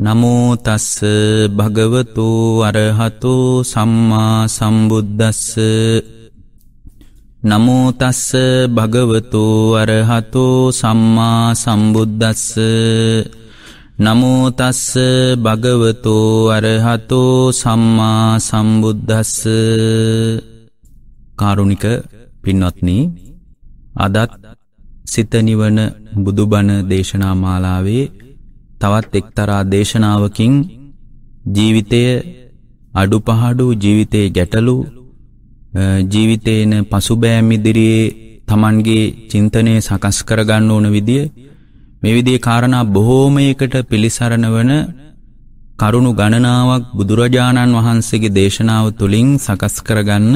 නමෝතස්ස භගවතු අරහතු සම්මා සම්බුද්ධස්ස නමෝතස්ස භගවතු අරහතු සම්මා සම්බුද්ධස්ස නමෝතස්ස භගවතු අරහතු සම්මා සම්බුද්ධස්ස කාරුණික පින්වත්නී අදත් සිතනිවන බුදුබණ දේශනා මාලාවේ තවත් එක්තරා දේශනාවකින් ජීවිතය අඩු පහඩු ජීවිතයේ ගැටලු ජීවිතේන පසුබෑම් ඉදිරියේ තමන්ගේ චින්තනය සකස් කරගන්න ඕන විදිය මේ විදිේ කාරණා බොහෝමයකට පිළිසරණ වන කරුණු ගණනාවක් බුදුරජාණන් වහන්සේගේ දේශනාව තුළින් සකස් කරගන්න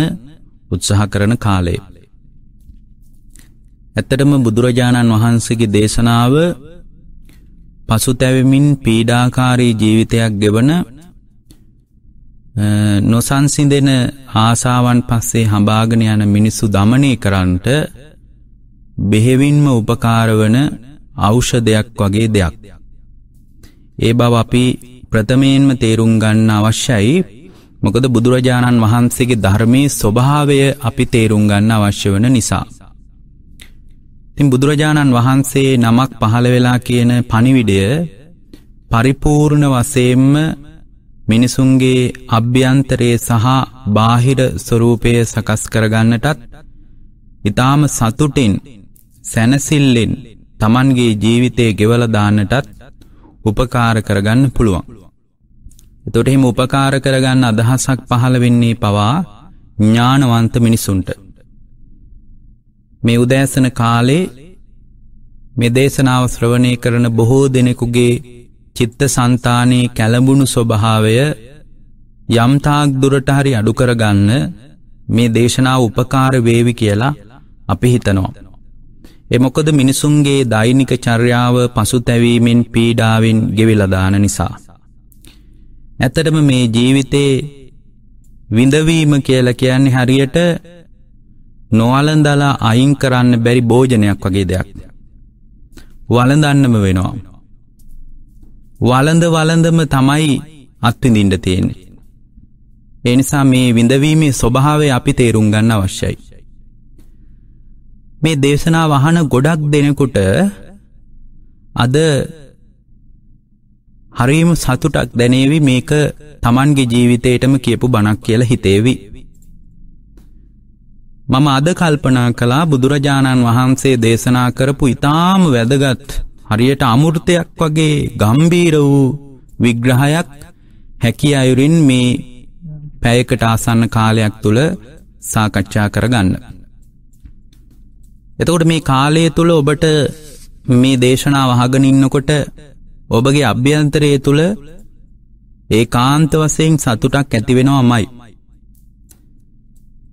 උත්සාහ කරන කාලේ. ඇත්තටම බුදුරජාණන් වහන්සේගේ දේශනාව පසුතැවමින් පීඩාකාරී ජීවිතයක් ගෙවන නොසන්සිදෙන ආසාවන් පස්සේ හඹාගෙන යන මිනිස්සු දමනය කරන්නට බෙහෙවින්ම උපකාරවන ඖෂධයක් වගේ දෙයක්. ඒ බව අපි ප්‍රථමයෙන්ම තේරුම් ගන්න අවශ්‍යයි මොකද බුදුරජාණන් වහන්සේගේ ධර්මයේ ස්වභාවය අපි තේරුම් ගන්න අවශ්‍ය වන නිසා. තින් බුදුරජාණන් වහන්සේ නමක් පහළ වෙලා කියන පනිවිඩය පරිපූර්ණ වසයෙන්ම මිනිසුන්ගේ අභ්‍යන්තරයේ සහ බාහිර ස්වරූපය සකස් කරගන්නටත් ඉතාම සතුටින් සැනසිල්ලෙන් තමන්ගේ ජීවිතය ගෙවලදාන්නටත් උපකාර කරගන්න පුළුවන්. එතොට එහෙම උපකාර කරගන්න අදහසක් පහළ වෙන්නේ පවා ඥානවන්ත මිනිසුන්ට. මේ උදෑසන කාලේ මෙදේශනාව ශ්‍රවණය කරන බොහෝ දෙනෙකුගේ චිත්ත සන්තානයේ කැළඹුණු ස්වභාවය යම්තාක් දුරට හරි අඩුකරගන්න මේ දේශනාව උපකාර වේවි කියලා අපි හිතනවා. එමොකද මිනිසුන්ගේ දෛනික චර්යාව පසුතැවීමෙන් පීඩාවෙන් ගෙවිලදාන නිසා. ඇතටම මේ ජීවිතේ විඳවීම කියල කියන්නේ හරියට නොවලඳලා අයින් කරන්න බැරි භෝජනයක් වගේ දෙයක්. වලඳන්නම වෙනවා. වලඳ වලඳම තමයි අත්විඳින්ට තියෙන්නේ. එනිසා මේ විඳවීමේ ස්වභාවය අපි තේරුම් ගන්න අවශ්‍යයි. මේ දේශනා වහන ගොඩක් දෙනෙකුට අද හරිම සතුටක් දැනේවි මේක තමන්ගේ ජීවිතයටම කියපු බණක් කියල හිතේවි. මම අද කල්පනා කලා බුදුරජාණන් වහන්සේ දේශනා කරපු ඉතාම වැදගත් හරියට අමුෘතයක් වගේ ගම්බීර වූ විග්‍රහයක් හැකි අයුරින් මේ පැයකට ආසන්න කාලයක් තුළ සාකච්ඡා කරගන්න. එතකොට මේ කාලය තුළ ඔබට මේ දේශනා වහගනින්නකොට ඔබගේ අභ්‍යන්තරය තුළ ඒ කාන්ත වසයෙන් සතුටක් ඇතිවෙනවා මයි.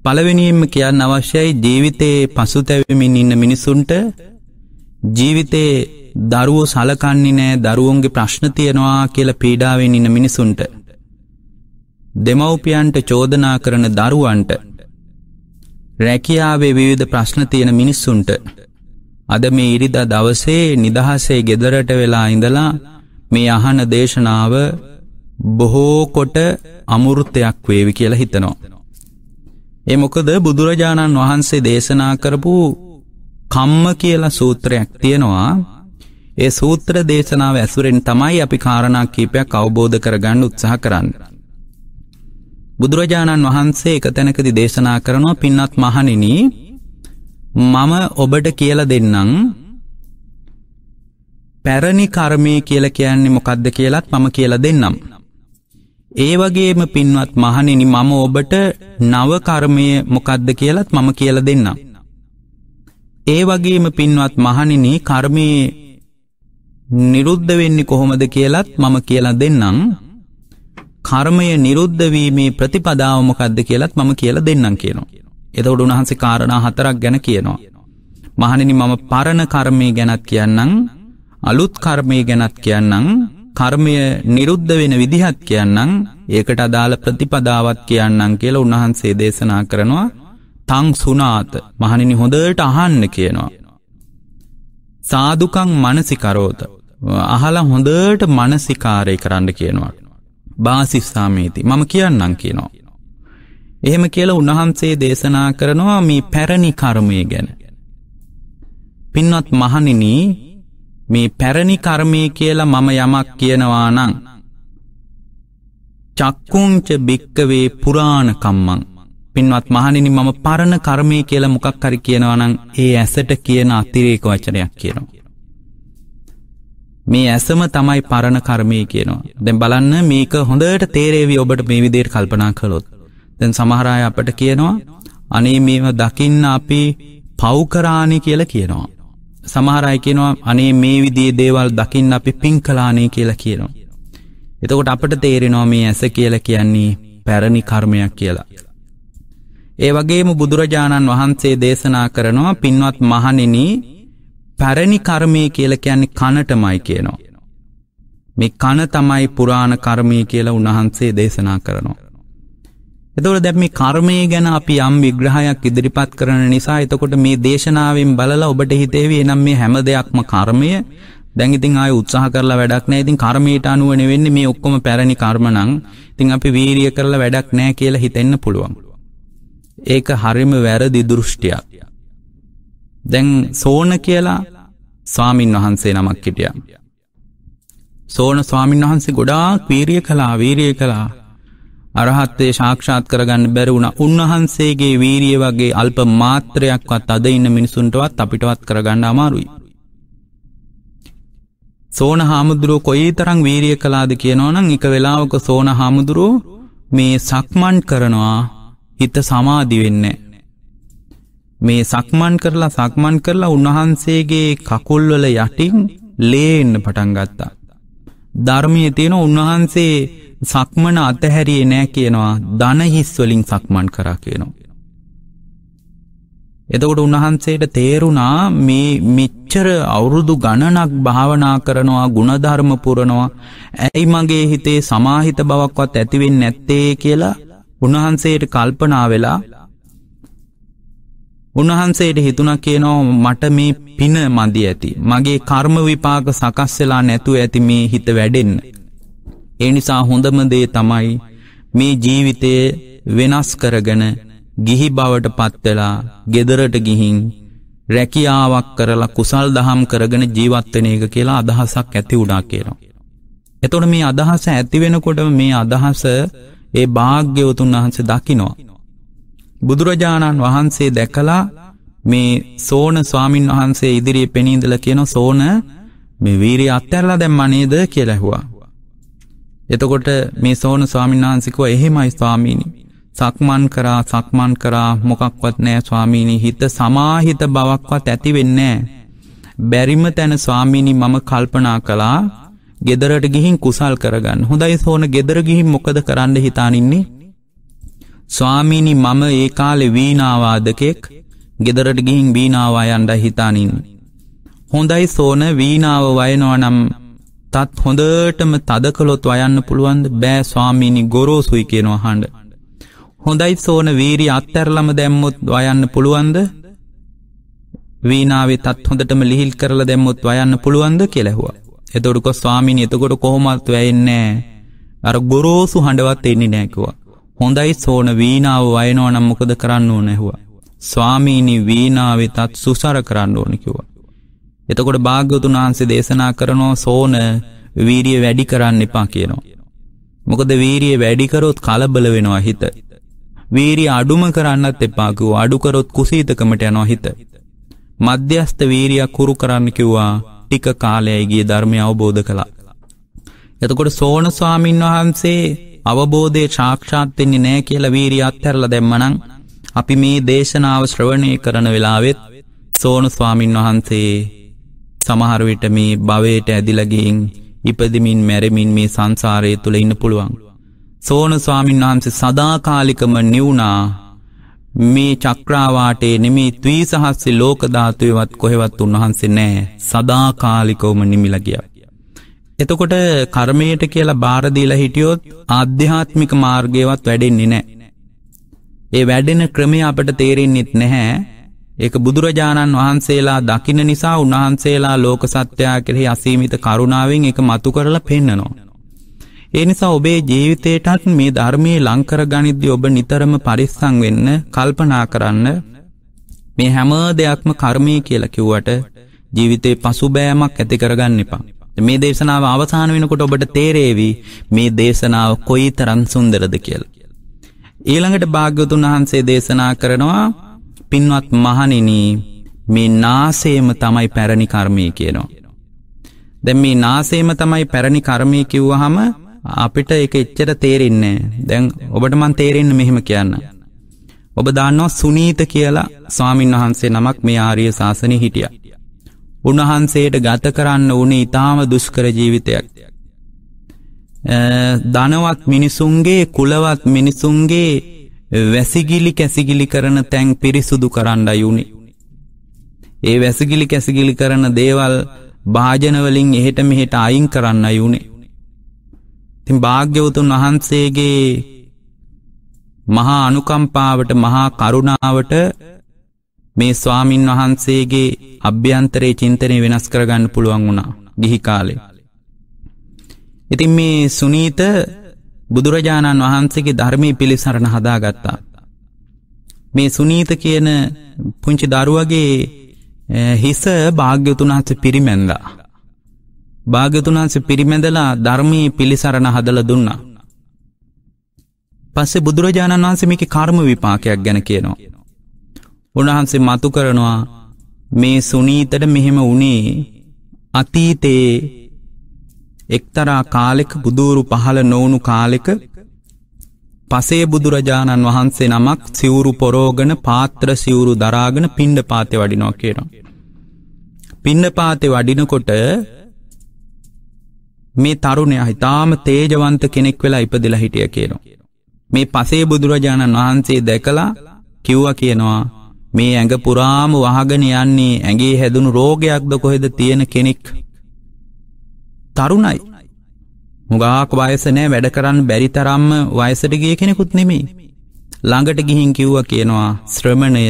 පළවෙනියෙන්ම කියන්න අවශ්‍යයි ජීවිතයේ පසුතැවමින් ඉන්න මිනිසුන්ට ජීවිතේ දරුවෝ සලකන්නේ නෑ දරුවන්ගේ ප්‍රශ්න තියෙනවා කියල පීඩාවෙන් ඉන්න මිනිසුන්ට. දෙමව්පියන්ට චෝදනා කරන දරුවන්ට රැකියාවේ විවිධ ප්‍රශ්න තියෙන මිනිස්සුන්ට අද මේ ඉරිද දවසේ නිදහසේ ගෙදරට වෙලා ඉඳලා මේ අහන දේශනාව බොහෝ කොට අමුෘත්තයක් වේවි කියලා හිතනවා. ඒ මොකද බුදුරජාණන් වහන්සේ දේශනා කරපු කම්ම කියලා සූත්‍රයක් තියෙනවා ඒ සූත්‍ර දේශනාව ඇසුරෙන් තමයි අපි කාරණා කීපයක් අවබෝධ කරගන්න උත්සාහ කරන්න. බුදුරජාණන් වහන්සේ එක තැනකදි දේශනා කරනවා පින්නත් මහනින මම ඔබට කියල දෙන්නම් පැරණි කර්මය කියල කියන්නේ මොකක්ද කියලත් මම කියල දෙන්නම්. ඒ වගේම පින්වත් මහනිනි මම ඔබට නවකර්මය මොකක්ද කියලත් මම කියල දෙන්නම්. ඒ වගේම පින්වත් මහනිනි කර්මයේ නිරුද්ධ වෙන්නේ කොහොමද කියලත් මම කියලා දෙන්නම් කර්මය නිරුද්ධවීමේ ප්‍රතිපදාවමකක්ද කියලත් මම කියලා දෙන්නම් කියනවා. එතවට උන්හන්සේ කාරණා හතරක් ගැන කියනවා. මහනිනි මම පරණ කර්මය ගැනත් කියන්නම් අලුත් කර්මය ගැනත් කියන්නම් කර්මය නිරුද්ධ වෙන විදිහත් කියන්නම් ඒකට අදාළ ප්‍රතිපදාවත් කියන්නම් කියල උන්වහන්සේ දේශනා කරනවා තං සුනාත මහනිනි හොඳට අහන්න කියනවා. සාදුකං මනසිකරෝත අහලා හොඳට මනසිකාරය කරන්න කියනවා. බාසිස්සාමේති මම කියන්නම් කියනවා. එහෙම කියලා උන්වහන්සේ දේශනා කරනවා මේ පැරණි කර්මය ගැන. පින්වත් මහනිනී මේ පැරණි කර්මය කියලා මම යමක් කියනවා නං. චක්කුංච භික්කවේ පුරාණකම්මං. පින්වත් මහනිනි මම පරණ කර්මය කියලා මොකක් හරි කියනවනං ඒ ඇසට කියන අතිරේක වචනයක් කියනවා. මේ ඇසම තමයි පරණ කර්මය කියනවා. දැන් බලන්න මේක හොඳට තේරේවි ඔබට මේ විදිහට කල්පනා කළොත්. දැන් සමහර අය අපට කියනවා අනේ මේව දකින්න අපි පව්කරාණි කියලා කියනවා. සමහර අය කියනවා අනේ මේ විදිහේ දේවල් දකින්න අපි පින් කළානේ කියලා කියනවා. එතකොට අපට තේරෙනවා මේ ඇස කියලා කියන්නේ පැරණි කර්මයක් කියලා. ඒ වගේම බුදුරජාණන් වහන්සේ දේශනා කරනවා පින්වත් මහණෙනි පැරණි කර්මය කියල කියන්නේ කනටමයි කියනවා. මේ කන තමයි පුරාණ කර්මය කියලා උන්වහන්සේ දේශනා කරනවා. එතකොට දැන් මේ කර්මය ගැන අපි යම් විග්‍රහයක් ඉදිරිපත් කරන නිසා එතකොට මේ දේශනාවෙන් බලලා ඔබට හිතේවි එනම් මේ හැම දෙයක්ම කර්මය දැන් ඉතින් ආයෙ උත්සාහ කරලා වැඩක් නැහැ. ඉතින් කර්මයට අනුව නෙවෙන්නේ මේ ඔක්කොම පැරණි කර්ම නම් ඉතින් අපි වීරිය කරලා වැඩක් නැහැ කියලා හිතෙන්න පුළුවන්. ඒක හරිම වැරදි දෘෂ්ටියක්. දැන් සෝන කියලා ස්වාමින් වහන්සේ නමක් හිටියා. සෝන ස්වාමින් වහන්සේ ගොඩාක් වීරිය කළා වීරිය කළා අරහත්තේ ශාක්ෂාත් කරගන්න බැරි වුණ උන්වහන්සේගේ වීරිය වගේ අල්ප මාත්‍රයක්වත් අද ඉන්න මිනිසුන්ටවත් අපිටවත් කරගන්න අමාරුයි. සෝන හාමුදුරුව කොයි තරං වීරිය කලාද කියනවනම් එක වෙලාවක සෝන හාමුදුරුව මේ සක්මන් කරනවා හිත සමාධි වෙන්නේ. මේ සක්මන් කරලා සක්මන් කරලා උන්වහන්සේගේ කකුල්වල යටින් ලේන්න පටන් ගත්තා. ධර්මය තියෙන උන්වහන්සේ සක්මන අතහැරියේ නෑ කියනවා දනහිස්වලින් සක්මන් කරා කියනවා. එතකොට උන්වහන්සේට තේරුණා මේ මෙච්චර අවුරුදු ගණනක් භාවනා කරනවා ගුණධර්ම පුරනවා ඇයි මගේ හිතේ සමාහිත බවක්වත් ඇතිවෙන් නැත්තේ කියලා උන්වහන්සේට කල්පනා වෙලා උන්වහන්සේට හිතුණ කියනෝ මට මේ පින මදි ඇති. මගේ කර්ම විපාක සකස් වෙලා නැතු ඇති මේ හිත වැඩෙන්න. ඒ නිසා හොඳම දේ තමයි මේ ජීවිතය වෙනස් කරගෙන ගිහි බවට පත්වෙලා ගෙදරට ගිහින් රැකියාවක් කරලා කුසල් දහම් කරගෙන ජීවත්වන එක කියලා අදහසක් ඇති උඩා කියනවා. එතොට මේ අදහස ඇතිවෙනකොට මේ අදහස ඒ භාග්‍යවතුන් වහන්සේ දකිනවා. බුදුරජාණන් වහන්සේ දැකලා මේ සෝන ස්වාමින් වහන්සේ ඉදිරියේ පෙනීදල කියන සෝන මේ වීරි අත්තරලා දැම්මනේද කියලැහවා. එතකොට මේ සෝන ස්වාමින් වහන්සිකව එහෙමයි ස්වාමීණි. සක්මන් කරා සක්මන් කරා මොකක්වත් නෑ ස්වාමීණි හිත සමාහිත බවක්වත් ඇති වෙන්නේ. බැරිම තැන ස්වාමීණි මම කල්පනා කලා ගෙදරට ගිහින් කුසල් කරගන්න හොඳයි සෝන ගෙදර ගිහින් මොකද කරන්න හිතානින්නේ ස්වාමීනි මම ඒ කාලෙ වීනාවාදකෙක් ගෙදරට ගිහින් වීනාවා යන්ඩ හිතානින්. හොඳයි සෝන වීනාව වයනවා නම් තත් හොඳටම තද කළොත් වයන්න පුළුවන්ද බෑ ස්වාමීනි ගොරෝසුයි කියනවා හඬ. හොඳයි සෝන වීරි අත්තරලම දැම්මුත් වයන්න පුළුවන්ද වීනාවේ තත් හොඳටම ලිහිල් කරල දැම්මුත් වයන්න පුළුවන්ද කෙලෙහවා. එතොටක ස්වාමීනි එතකොට කොහොමත් වැයෙන්නේ අර ගොරෝසු හඬවත් එන්නේ නෑකවා. හොඳයි සෝන වීනාව වයනෝ නම් මොකද කරන්න ඕ නැහවා. ස්වාමීනි වීනාවෙ තත් සුසර කරන්න ඕනිකිවා. එතකොට භාග්‍යතුන් වහන්සේ දේශනා කරනෝ සෝන වීරිය වැඩි කරන්න එපා කියනවා. මොකද වීරිය වැඩිකරොත් කලබල වෙනවා හිත. වීරිය අඩුම කරන්නත් එපාකිව අඩුකරොත් කුසීතකමට යනවා හිත. මධ්‍යස්ත වීරියක් කුරු කරන්න කිව්වා ටික කාලයයිගේ ධර්මය අවබෝධ කළා. එතකොට සෝන ස්වාමින් වහන්සේ අවබෝධය ශාක්ෂාත්වෙන්නේ නෑ කියල වීරී අත්හැරල දැම්මනං අපි මේ දේශනාව ශ්‍රවණය කරන වෙලාවෙත් සෝනු ස්වාමින් වහන්සේ සමහරවිට මේ භවයට ඇදිලගින් ඉපදිමින් මැරමින් මේ සංසාරය තුළ ඉන්න පුළුවන්. සෝන ස්වාමින් වහන්සේ සදාකාලිකම නිවුණා මේ චක්‍රාවාටේ නෙමේ ත්වී සහස්සේ ලෝකධාතුවවත් කොහෙවත් උන්වහන්සේ නෑ සදාකාලිකවම නිමිලගිය. එතකොට කර්මයට කියලා බාරදීලා හිටියොත් ආධ්‍යාත්මික මාර්ගයවත් වැඩෙන්නේ නෑ. ඒ වැඩෙන ක්‍රමය අපට තේරෙන්න්නෙත් නැහැ ඒක බුදුරජාණන් වහන්සේලා දකින නිසා උන්වහන්සේලා ලෝක සත්‍යයා කෙරෙහි අසීමිත කරුණාවෙන් එක මතු කරලා පෙන්නනවා. ඒ නිසා ඔබේ ජීවිතයටත් මේ ධර්මයේ ලංකර ගනිද්දි ඔබ නිතරම පරිස්සං වෙන්න කල්පනා කරන්න මේ හැම දෙයක්ම කර්මය කියලා කිව්වට ජීවිතේ පසුබෑමක් ඇති කරගන්න එපා. මේ දේශනාව අවසාන වෙනකොට ඔබට තේරේවි මේ දේශනාව කොයි තරම් සුන්දරද කියලා. ඊළඟට භාග්‍යවතුන් වහන්සේ දේශනා කරනවා පින්වත් මහණෙනි මේ නාසයම තමයි පැරණි කර්මය කියනවා. දැන් මේ නාසයම තමයි පැරණි කර්මය කිව්වහම අපිට ඒක එච්චර තේරෙන්නේ දැන් ඔබට මන් තේරෙන්න මෙහෙම කියන්න. ඔබ දන්නවා සුනීත කියලා ස්වාමින් වහන්සේ නමක් මේ ආර්ය ශාසනය හිටිය. උන්වහන්සේට ගත කරන්න උනේ ඉතාම දුෂ්කර ජීවිතයක්. ධනවත් මිනිසුන්ගේ කුලවත් මිනිසුන්ගේ වැසිගිලි කැසිගිලි කරන තැන් පිරිසුදු කරන්න යුනි. ඒ වැසිගිලි කැසිගිලි කරන දේවල් භාජනවලින් එහෙට මෙහෙට අයින් කරන්න යුනේ. තින් භාග්‍යවතුන් වහන්සේගේ මහා අනුකම්පාවට මහා කරුණාවට මේ ස්වාමින් වහන්සේගේ අභ්‍යන්තරයේ චින්තනය වෙනස් කරගන්න පුළුවන් වුණා ගිහි කාලේ. ඉතින් මේ සුනීත බුදුරජාණන් වහන්සේගේ ධර්මී පිළිසරණ හදාගත්තා. මේ සුනීත කියන පුංචි දරුවගේ හිස භාග්‍යතුනාස පිරිමැන්දා. භාග්‍යතුනාන්ස පිරිමැදලා ධර්මී පිළිසරණ හදල දුන්නා. පස්සේ බුදුරජාණන් වහන්සේ මේක කර්ම විපාකයක් ගැන කියනවා. උන්වහන්සේ මතු කරනවා මේ සුනීතට මෙහෙම වුණේ අතීතයේ එක්තරා කාලෙක බුදුරු පහළ නොවුණු කාලෙක පසේ බුදුරජාණන් වහන්සේ නමක් සිවුරු පොරෝගන පාත්‍ර සිවුරු දරාගෙන පිණ්ඩ පාතය වඩිනෝ කියනවා. පින්න පාතෙ වඩිනකොට මේ තරුණය හිතාම තේජවන්ත කෙනෙක් වෙලා ඉපදිලා හිටිය කියනවා. මේ පසේ බුදුරජාණන් වහන්සේ දැකලා කිව්ව කියනවා මේ ඇඟ පුරාම වහගෙන යන්නේ ඇගේ හැදුණු රෝගයක්ද කොහෙද තියෙන කෙනෙක් තරුණයි. මුගාක් වයස නෑ වැඩ කරන්න බැරි තරම්ම වයසට ගිය කෙනෙකුත් නෙමේ ළඟට ගිහින් කිව්ව කියනවා ශ්‍රමණය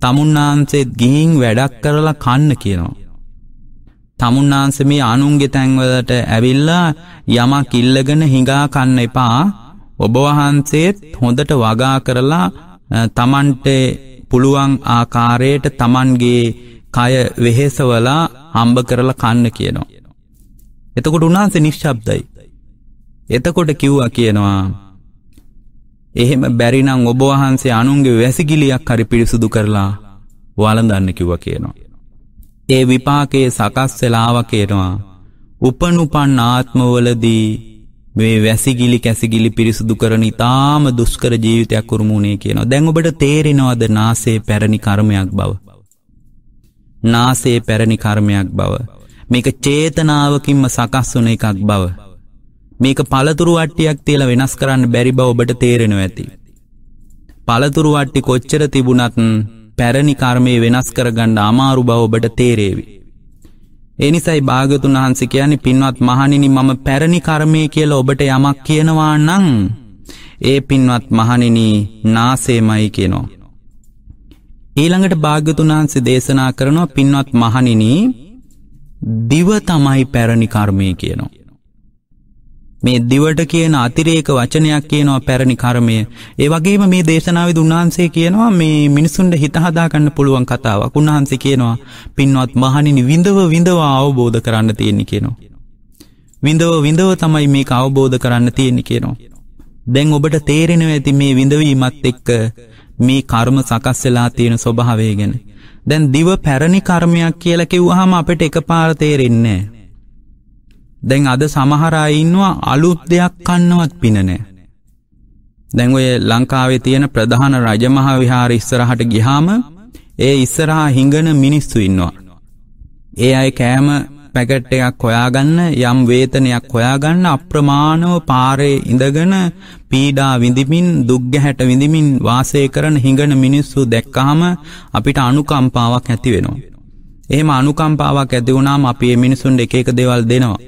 තමුන්නාන්සේත් ගිහින් වැඩක් කරලා කන්න කියනවා. තමුන්නාන්ස මේ අනුන්ගේ තැන්වලට ඇවිල්ලා යමක් ඉල්ලගෙන හිඟා කන්න එපා. ඔබවහන්සේත් හොඳට වගා කරලා තමන්ට පුළුවන් ආකාරයට තමන්ගේ කය වෙහෙසවලා හම්බ කරලා කන්න කියනවා. එතකොට උන්වහන්සේ නිශ්ශබ්දයි. එතකොට කිව්වා කියනවා එහෙම බැරිනම් ඔබ වහන්සේ අනුන්ගේ වැසිගිලියක් හරි පිරිසුදු කරලා වළඳන්න කිව්වා කියනවා. ඒ විපාකයේ සකස් වෙලාව කියනවා උපනුපන් ආත්මවලදී මේ වැසිගිලි කැසිගිලි පිරිසුදු කරන ඉතාම දුෂ්කර ජීවිතයක් උරුමුණේ කියනවා. දැන් ඔබට තේරෙනවද නාසේ පැරණි කර්මයක් බව. නාසේ පැරණි කර්මයක් බව. මේක චේතනාවකින්ම සකස් වන එකක් බව. මේක පළතුරු වට්ටියක් තියල වෙනස් කරන්න බැරි බව ඔබට තේරෙනව ඇති. පළතුරු වට්ටි කොච්චර තිබුණත් පැරණි කර්මය වෙනස් කරගණ්ඩ අමාරු බව ඔබට තේරේවි. එනිසයි භාගතුන් වහන්ස කියන්නේ පින්වත් මහනිනි මම පැරණි කර්මය කියල ඔබට යමක් කියනවා නං ඒ පින්වත් මහනිනි නාසේමයි කියනවා. ඊළඟට භාග්‍යතුන් වහන්සේ දේශනා කරනවා පින්වත් මහනිනි දිව තමයි පැරණි කර්මය කියනවා. මේ දිවට කියන අතිරේක වචනයක් කියනවා පැරණි කර්මය. ඒ වගේම මේ දේශනාවේදී උන්වහන්සේ කියනවා මේ මිනිසුන්ට හිත හදාගන්න පුළුවන් කතාවක්. උන්වහන්සේ කියනවා පින්වත් මහණෙනි විඳව විඳව අවබෝධ කරන්න තියෙන්නේ කියනවා. විඳව විඳව තමයි මේක අවබෝධ කරන්න තියෙන්නේ කියනවා. දැන් ඔබට තේරෙනවා ඇති මේ විඳවීමත් එක්ක මේ කර්ම සකස් වෙලා තියෙන ස්වභාවය ගැන. දැන් දිව පැරණි කර්මයක් කියලා කිව්වහම අපිට එකපාර තේරෙන්නේ නැහැ. දැන් අද සමහරා ඉන්නවා අලුත් දෙයක් කන්නවත් පිනනෑ. දැන් ඔය ලංකාවේ තියෙන ප්‍රධාන රජමහා විහාර ඉස්සරහට ගිහාම ඒ ඉස්සරහා හිඟන මිනිස්සු ඉන්නවා. ඒ අය කෑම පැකට් එකක් හොයාගන්න යම් වේතනයක් හොයාගන්න අප්‍රමාණව පාරේ ඉඳගෙන පීඩා විඳිමින් දුක්ගැහැට විඳිමින් වාසය කරන හිඟන මිනිස්සු දැක්කහම අපිට අනුකම්පාවක් ඇති වෙනවා. එහෙම අනුකම්පාවක් ඇති වුණාම අපි මේ මිනිසුන්ට එක එක දේවල් දෙනවා.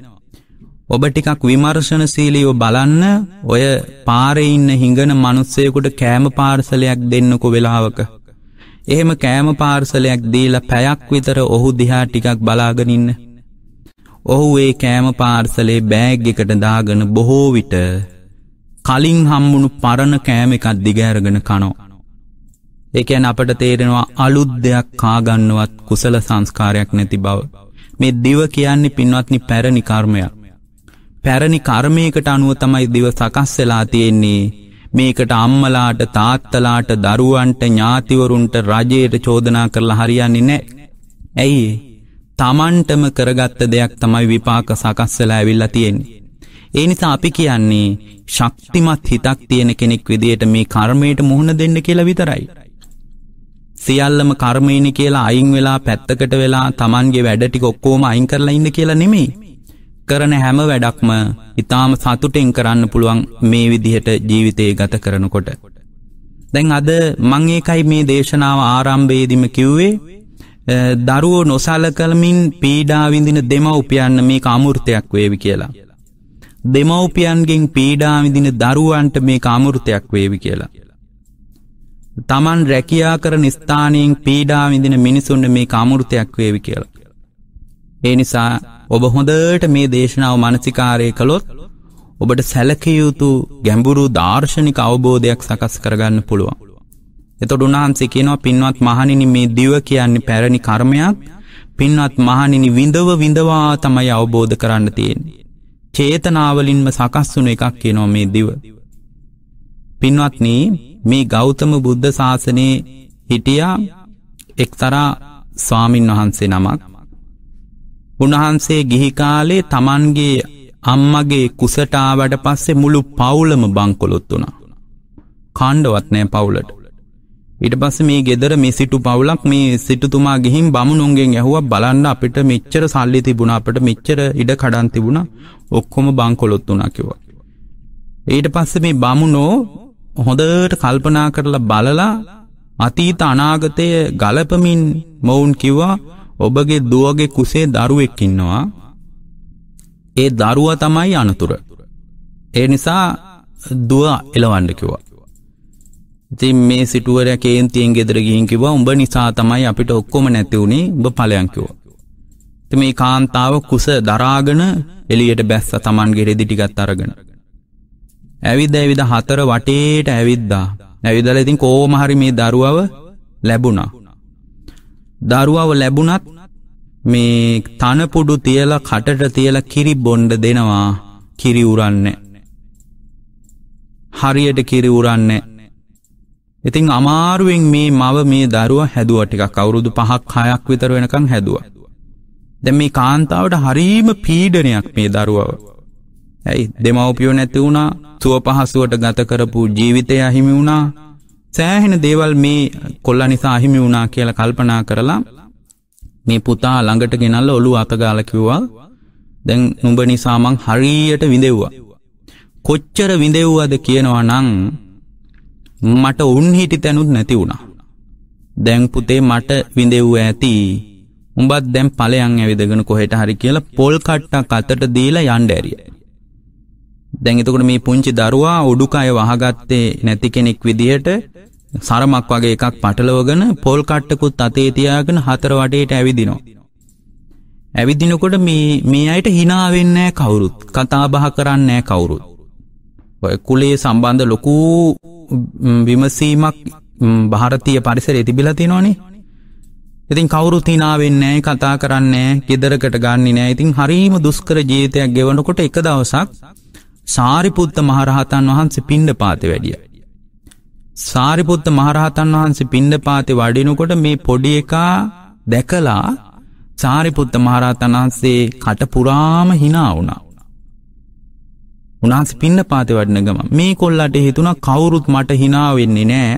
ඔබ ටිකක් විමර්ශනශීලීව බලන්න ඔය පාරේ ඉන්න හිඟන මිනිස්සෙකුට කෑම පාර්සලයක් දෙන්නකො වෙලාවක. එහෙම කෑම පාර්සලයක් දීලා පැයක් විතර ඔහු දිහා ටිකක් බලාගෙනඉන්න. ඔහු ඒ කෑම පාර්සලේ බෑග් එකට දාගෙන බොහෝ විට කලින් හම්බුණු පරණ කෑම එකත් දිගෑරගෙන කනෝ. ඒකැන් අපට තේරෙනවා අලුත් දෙයක් කාගන්නවත් කුසල සංස්කාරයක් නැති බව. මේ දිව කියන්නේ පින්වත්නි පැරණි කර්මයක්. පැරණි කර්මයකට අනුව තමයි දිව සකස් වෙලා තියෙන්නේ මේකට අම්මලාට තාත්තලාට දරුවන්ට ඥාතිවරුන්ට රජයට චෝදනා කරලා හරියන්නේ නෑ. ඇයි තමන්ටම කරගත්ත දෙයක් තමයි විපාක සකස් වෙලා ඇවිල්ලා තියෙන්නේ. ඒ නිසා අපි කියන්නේ ශක්තිමත් හිතක් තියෙන කෙනෙක් විදියට මේ කර්මයට මුහුණ දෙන්න කියලා විතරයි. සියල්ලම කර්මයනි කියලා අයින් වෙලා පැත්තකට වෙලා තමන්ගේ වැඩ ටික ඔක්කොම අයින් කරලා ඉන්න කියලා නෙමෙයි. කරන හැම වැඩක්ම ඉතාම සතුටෙන් කරන්න පුළුවන් මේ විදිහට ජීවිතය ගත කරනකොට. දැන් අද මං ඒකයි මේ දේශනාව ආරම්භයේදීම කිව්වේ දරුවෝ නොසලකලමින් පීඩාවිඳින දෙමව්පියන්න මේක අමෘතයක් වේවි කියලා. දෙමව්පියන්ගෙන් පීඩාවිඳින දරුවන්ට මේක අමෘතයක් වේවි කියලා. තමන් රැකියා කරන ස්ථානයෙන් පීඩාවිඳින මිනිසුන්ට මේ අමෘතයක් වේවි කියලා. ඒ නිසා ඔබ හොඳට මේ දේශනාව මනසිකාරය කළොත් ඔබට සැලකයුතු ගැඹුරු දර්ශනික අවබෝධයක් සකස් කරගන්න පුළුවන්. එතොට උන්හන්සේ කියනවා පින්වත් මහනිනි මේ දිව කියන්නේ පැරණි කර්මයක් පින්වත් මහනිනි විඳව විඳවා තමයි අවබෝධ කරන්න තියෙන්නේ. චේතනාවලින්ම සකස්වුන එකක් කියනෝ මේ දිව. පින්වත්නී මේ ගෞතම බුද්ධ ශාසනයේ හිටියා එක්තරා ස්වාමින් වහන්සේ නමක් උන්වහන්සේ ගිහිකාලේ තමන්ගේ අම්මගේ කුසටාවට පස්සේ මුළු පවුලම බංකොලොත් වුණා. කාණ්ඩවත් නෑ පවුලට. ඉට පස්ස මේ ගෙදර මේ සිටු පවුලක් මේ සිටුතුමා ගිහින් බමුණුන්ගෙන් ඇහුව බලන්න අපිට මෙච්චර සල්ලි තිබුණ අපට මෙච්චර ඉඩ කඩන් තිබුණ ඔක්කොම බංකොලොත් වුනා කිව්වා. ඊට පස්ස මේ බමුණෝ හොඳට කල්පනා කරලා බලලා අතීත අනාගතය ගලපමින් මොවුන් කිව්වා ඔබගේ දුවගේ කුසේ දරුවෙක් ඉන්නවා ඒ දරුව තමයි අනතුර. ඒ නිසා දුව එලවන්න කිව්වා. ඉතින් මේ සිටුවරයා කේන්තියෙන් ගෙදර ගිහින් කිව්වා උඹ නිසා තමයි අපිට ඔක්කොම නැති වුණේ උඹ ඵලයන් කිව්වා. ඉතින් මේ කාන්තාව කුස දරාගෙන එළියට බැස්ස Tamanගේ රෙදි ටිකත් අරගෙන. ඇවිද ඇවිද හතර වටේට ඇවිද්දා. ඇවිදලා ඉතින් කොහොම හරි මේ දරුවව ලැබුණා. දරුවව ලැබුණත් මේ තනපුඩු තියලා කටට තියලා කිරි බොන්්ඩ දෙනවා කිරි උරන්නේ. හරියට කිරි උරන්නේ. ඉතිං අමාරුවෙන් මේ මව මේ දරුව හැදුව ටික කවුරුදු පහක් හයක් විතර වෙනකං හැදුව. දැ මේ කාන්තාවට හරීම පීඩනයක් මේ දරුවව. ඇයි දෙමවපියෝ නැති වුණා සුව පහසුවට ගත කරපු ජීවිතය අහිමි වුණා සෑහෙන දේවල් මේ කොල්ල නිසා අහිමි වුණා කියලා කල්පනා කරලා මේ පුතා ළඟට ගෙනල්ල ඔලු අතගාල කිව්වා දැන් නුඹ නිසාමං හරියට විඳෙව්වා. කොච්චර විඳෙව්වද කියනවා නං මට උන් හිටි තැනුත් නැති වුණා. දැන් පුතේ මට විඳෙව්ව ඇති උඹත් දැම් පලයන් ඇවිදගෙන කොහෙට හරි කියලා පොල් කට්ටක් අතට දීලා යන්ඩ ඇරිය. දැඟතකට මේ පුංචි දරුවා උඩුකාය වහගත්තේ නැති කෙනෙක් විදිහට සරමක් වගේ එකක් පටලවගෙන පොල් කට්ටකුත් අතේ තියාගෙන හතර වටේට ඇවිදිනවා. ඇවිදිනකොට මේ අයට හිනාවෙන්නෑ කවුරුත් කතාබහ කරන්නෑ කවුරුත්. ඔය කුලේ සම්බන්ධ ලොකූ විමසීමක් භාරතීය පරිසර ඇතිබිලති නොනේ ඉතින් කවුරු තිනාවෙන්නෑ කතා කරන්නේ ගෙදරකට ගන්න නෑ ඉතින් හරීම දුස්කර ජීතයක් ගෙවනකොට එක දවසක් සාරිපුත්ත මහරහතන් වහන්සේ පින්ඩ පාති වැඩිය. සාරිපුත්ත මහරහතන් වහන්සේ පින්ඩ පාති වඩිනකොට මේ පොඩි එකා දැකලා සාරිපුත්ත මහරහතන් වහන්සේ කට පුරාම හිනා වුණා. උනාස පින්න පාති වඩන ගම මේ කොල්ලට හිතුන කවුරුත් මට හිනාවෙන්නේ නෑ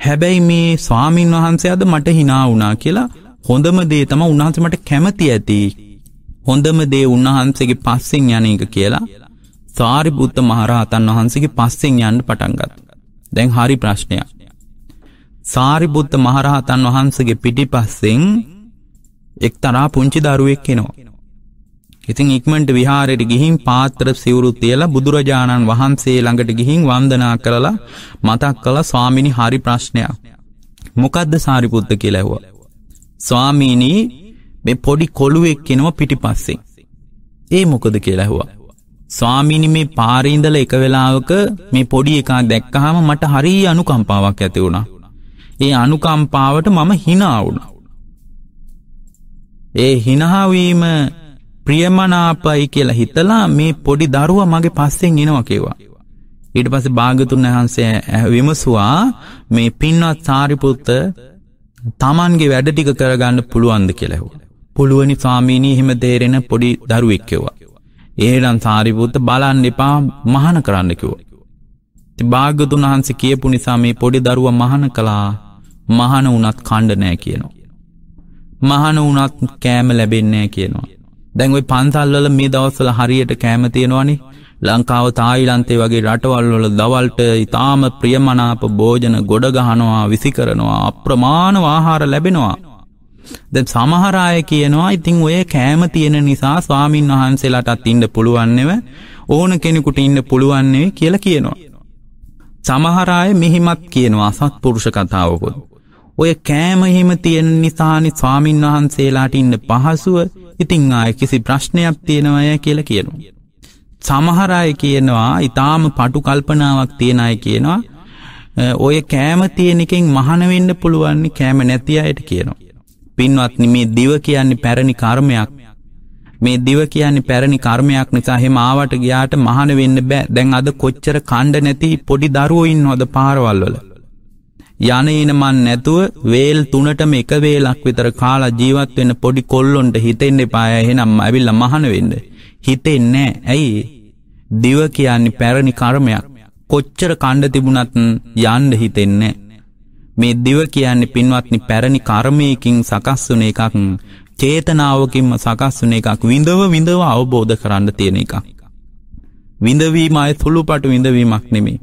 හැබැයි මේ ස්වාමීන් වහන්සේ අද මට හිනා වුනා කියලා හොඳම දේ තම උන්හන්ස මට කැමති ඇති හොඳම දේ උන්වහන්සේගේ පස්සෙන් යන එක කියලා සාරිපුත්ත මහරහතන් වහන්සේගේ පස්සෙන් යන්න පටන්ගත්. දැන් හරි ප්‍රශ්නයක්. සාරිපුත්ත මහරහතන් වහන්සගේ පිටි පස්සෙන් එක්තරා පුංචි දරුවෙක් කෙනවා. ඉතින් ඉක්මට විහාරයට ගිහින් පාත්‍ර සිවුරු තියලා බුදුරජාණන් වහන්සේ ළඟට ගිහින් වන්දනා කරලා මතක් කළ ස්වාමිනි හරි ප්‍රශ්නයක්. මොකද්ද සාරිපුත්ත කියලා ඇහුවා. ස්වාමීනී මේ පොඩි කොළුවෙක් කෙනවා පිටිපස්සේ. ඒ මොකද කියලා ඇහුවා. ස්වාමීනි මේ පාරීඳල එක වෙලාවක මේ පොඩි එකා දැක්කහම මට හරි අනුකම්පාවක් ඇති වුණා. ඒ අනුකම්පාවට මම හිනා වුණා. ඒ හිනහාවීම ප්‍රියමනාපයි කියලා හිතලා මේ පොඩි දරුව මගේ පස්සෙන් එනවා කිව්වා. ඊට පස්සේ භාගතුන් වහන්සේ විමසුවා මේ පින්වත් සාරිපුත්ත තමන්ගේ වැඩ ටික කරගන්න පුළුවන්ද කියලා ඇහුවා. පුළුවනි ස්වාමීනී එහෙම තේරෙන පොඩි දරුවෙක් කිව්වා. එහෙනම් සාරිපුත්ත බලන්න එපා මහාන කරන්න කිව්වා. ඉතින් භාග්‍යතුන් වහන්සේ කියපු නිසා මේ පොඩි දරුවා මහාන කළා. මහාන වුණත් කණ්ඩ නෑ කියනවා. මහාන වුණත් කෑම ලැබෙන්නේ නෑ කියනවා. දැන් ওই පන්සල්වල මේ දවස්වල හරියට කෑම තියෙනවනේ. ලංකාව තායිලන්තේ වගේ රටවල් වල දවල්ට ඊටාම ප්‍රියමනාප භෝජන ගොඩ ගහනවා විසි කරනවා අප්‍රමාණ ආහාර ලැබෙනවා. දැන් සමහර අය කියනවා ඉතින් ඔය කෑම තියෙන නිසා ස්වාමින් වහන්සේලාටත් ඉන්න පුළුවන්නේව ඕන කෙනෙකුට ඉන්න පුළුවන්නේ කියලා කියනවා. සමහර අය මෙහිමත් කියනවා සත්පුරුෂ කතාවකුත්. ඔය කෑම හිම තියෙන නිසානි ස්වාමින් වහන්සේලාට ඉන්න පහසුව ඉතිං ආය කිසි ප්‍රශ්නයක් තියෙනවය කියලා කියනවා. සමහර අය කියනවා ඊටාම පටු කල්පනාවක් තියෙන අය කියනවා ඔය කෑම තියෙන එකෙන් මහාන වෙන්න පුළුවන් කෑම නැති අයට කියනවා. පින්වත්නි මේ දිව කියන්නේ පැරණි කර්මයක්. මේ දිව කියන්නේ පැරණි කර්මයක් නිසා එහෙම ආවට ගියාට මහාන වෙන්න බෑ. දැන් අද කොච්චර කණ්ඩ නැති පොඩි දරුවෝ ඉන්නවද පාරවල් වල. යන එන මන් නැතුව වේල් තුනටම එක වේලක් විතර කාලා ජීවත් වෙන්න පොඩි කොල්ලොන්ට හිතෙන්න එපා එහෙනම් ඇවිල්ලා මහාන වෙන්න. හිතෙන්නේ ඇයි? දිව කියන්නේ පැරණි කර්මයක්. කොච්චර කණ්ඩ තිබුණත් යන්න හිතෙන්නේ මේ දිව කියන්නේ පින්වත්නි පැරණි කර්මයකින් සකස් වුණ එකක් චේතනාවකින්ම සකස් වුණ එකක් විඳව විඳව අවබෝධ කරන්න තියෙන එකක්. විඳවීම අය සුළුපටු විඳවීමක් නෙමේ.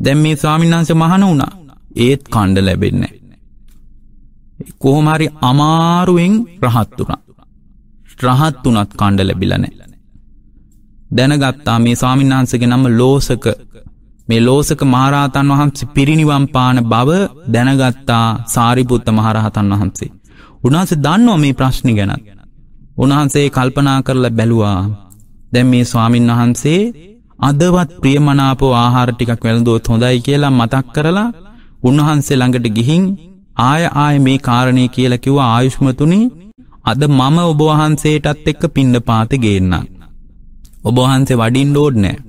දැන් මේ ස්වාමීන් වහන්සේ මහාන වුණා. ඒත් කණ්ඩ ලැබෙන්නේ කොහොම හරි අමාරුවෙන් රහත් වුණා. රහත් වුණත් කණ්ඩ ලැබිලා නැහැ. දැනගත්තා මේ ස්වාමීන් වහන්සේගේ නම ලෝසක මේ ලෝසක මහරහතන් වහන්සේ පිරිනිවන් පාන බව දැනගත්තා සාරිපුත්ත මහරහතන් වහන්සේ. උන්වහන්සේ දන්නවා මේ ප්‍රශ්නේ ගැන. උන්වහන්සේ කල්පනා කරලා බැලුවා. දැන් මේ ස්වාමින් වහන්සේ අදවත් ප්‍රියමනාපව ආහාර ටිකක් වැළඳුවොත් හොඳයි කියලා මතක් කරලා උන්වහන්සේ ළඟට ගිහින් ආය ආය මේ කාරණේ කියලා කිව්වා ආයුෂ්මතුනි අද මම ඔබ වහන්සේටත් එක්ක පින්නපාත ගේන්නම්. ඔබ වහන්සේ වඩින්න ඕනේ නැහැ.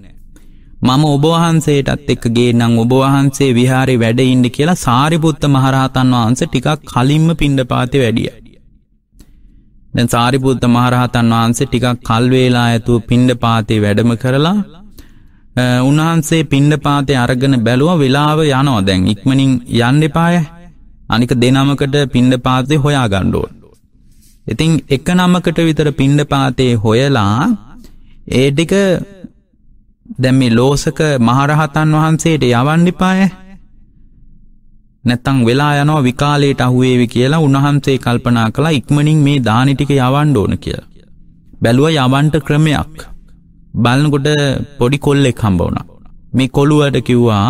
මම ඔබවහන්සේටත් එක්ක ගේනම් ඔබවහන්සේ විහාරේ වැඩ ඉන්න කියලා සාරිපුත්ත මහරහතන් වහන්සේ ටිකක් කලින්ම පිණ්ඩපාතේ වැඩිය. දැන් සාරිපුත්ත මහරහතන් වහන්සේ ටිකක් කල් වේලා ඇතුව පිණ්ඩපාතේ වැඩම කරලා උන්වහන්සේ පිණ්ඩපාතේ අරගෙන බැලුවා වෙලාව යනවා දැන් ඉක්මනින් යන්න එපාය. අනික දෙනමකට පිණ්ඩපාතේ හොයා ගන්න ඕන. ඉතින් එක නමකට විතර පිණ්ඩපාතේ හොයලා ඒ ටික දැන් මේ ලෝසක මහරහතන් වහන්සේට යවන්න එපාය. නැත්තම් වෙලා යනවා විකාලයට අහුවේවි කියලා උන්වහන්සේ කල්පනා කළා ඉක්මනින් මේ දානි ටික යවන්න ඕන කියලා. බැලුවා යවන්න ක්‍රමයක්. බලනකොට පොඩි කොල්ලෙක් හම්බ වුණා. මේ කොළුවට කිව්වා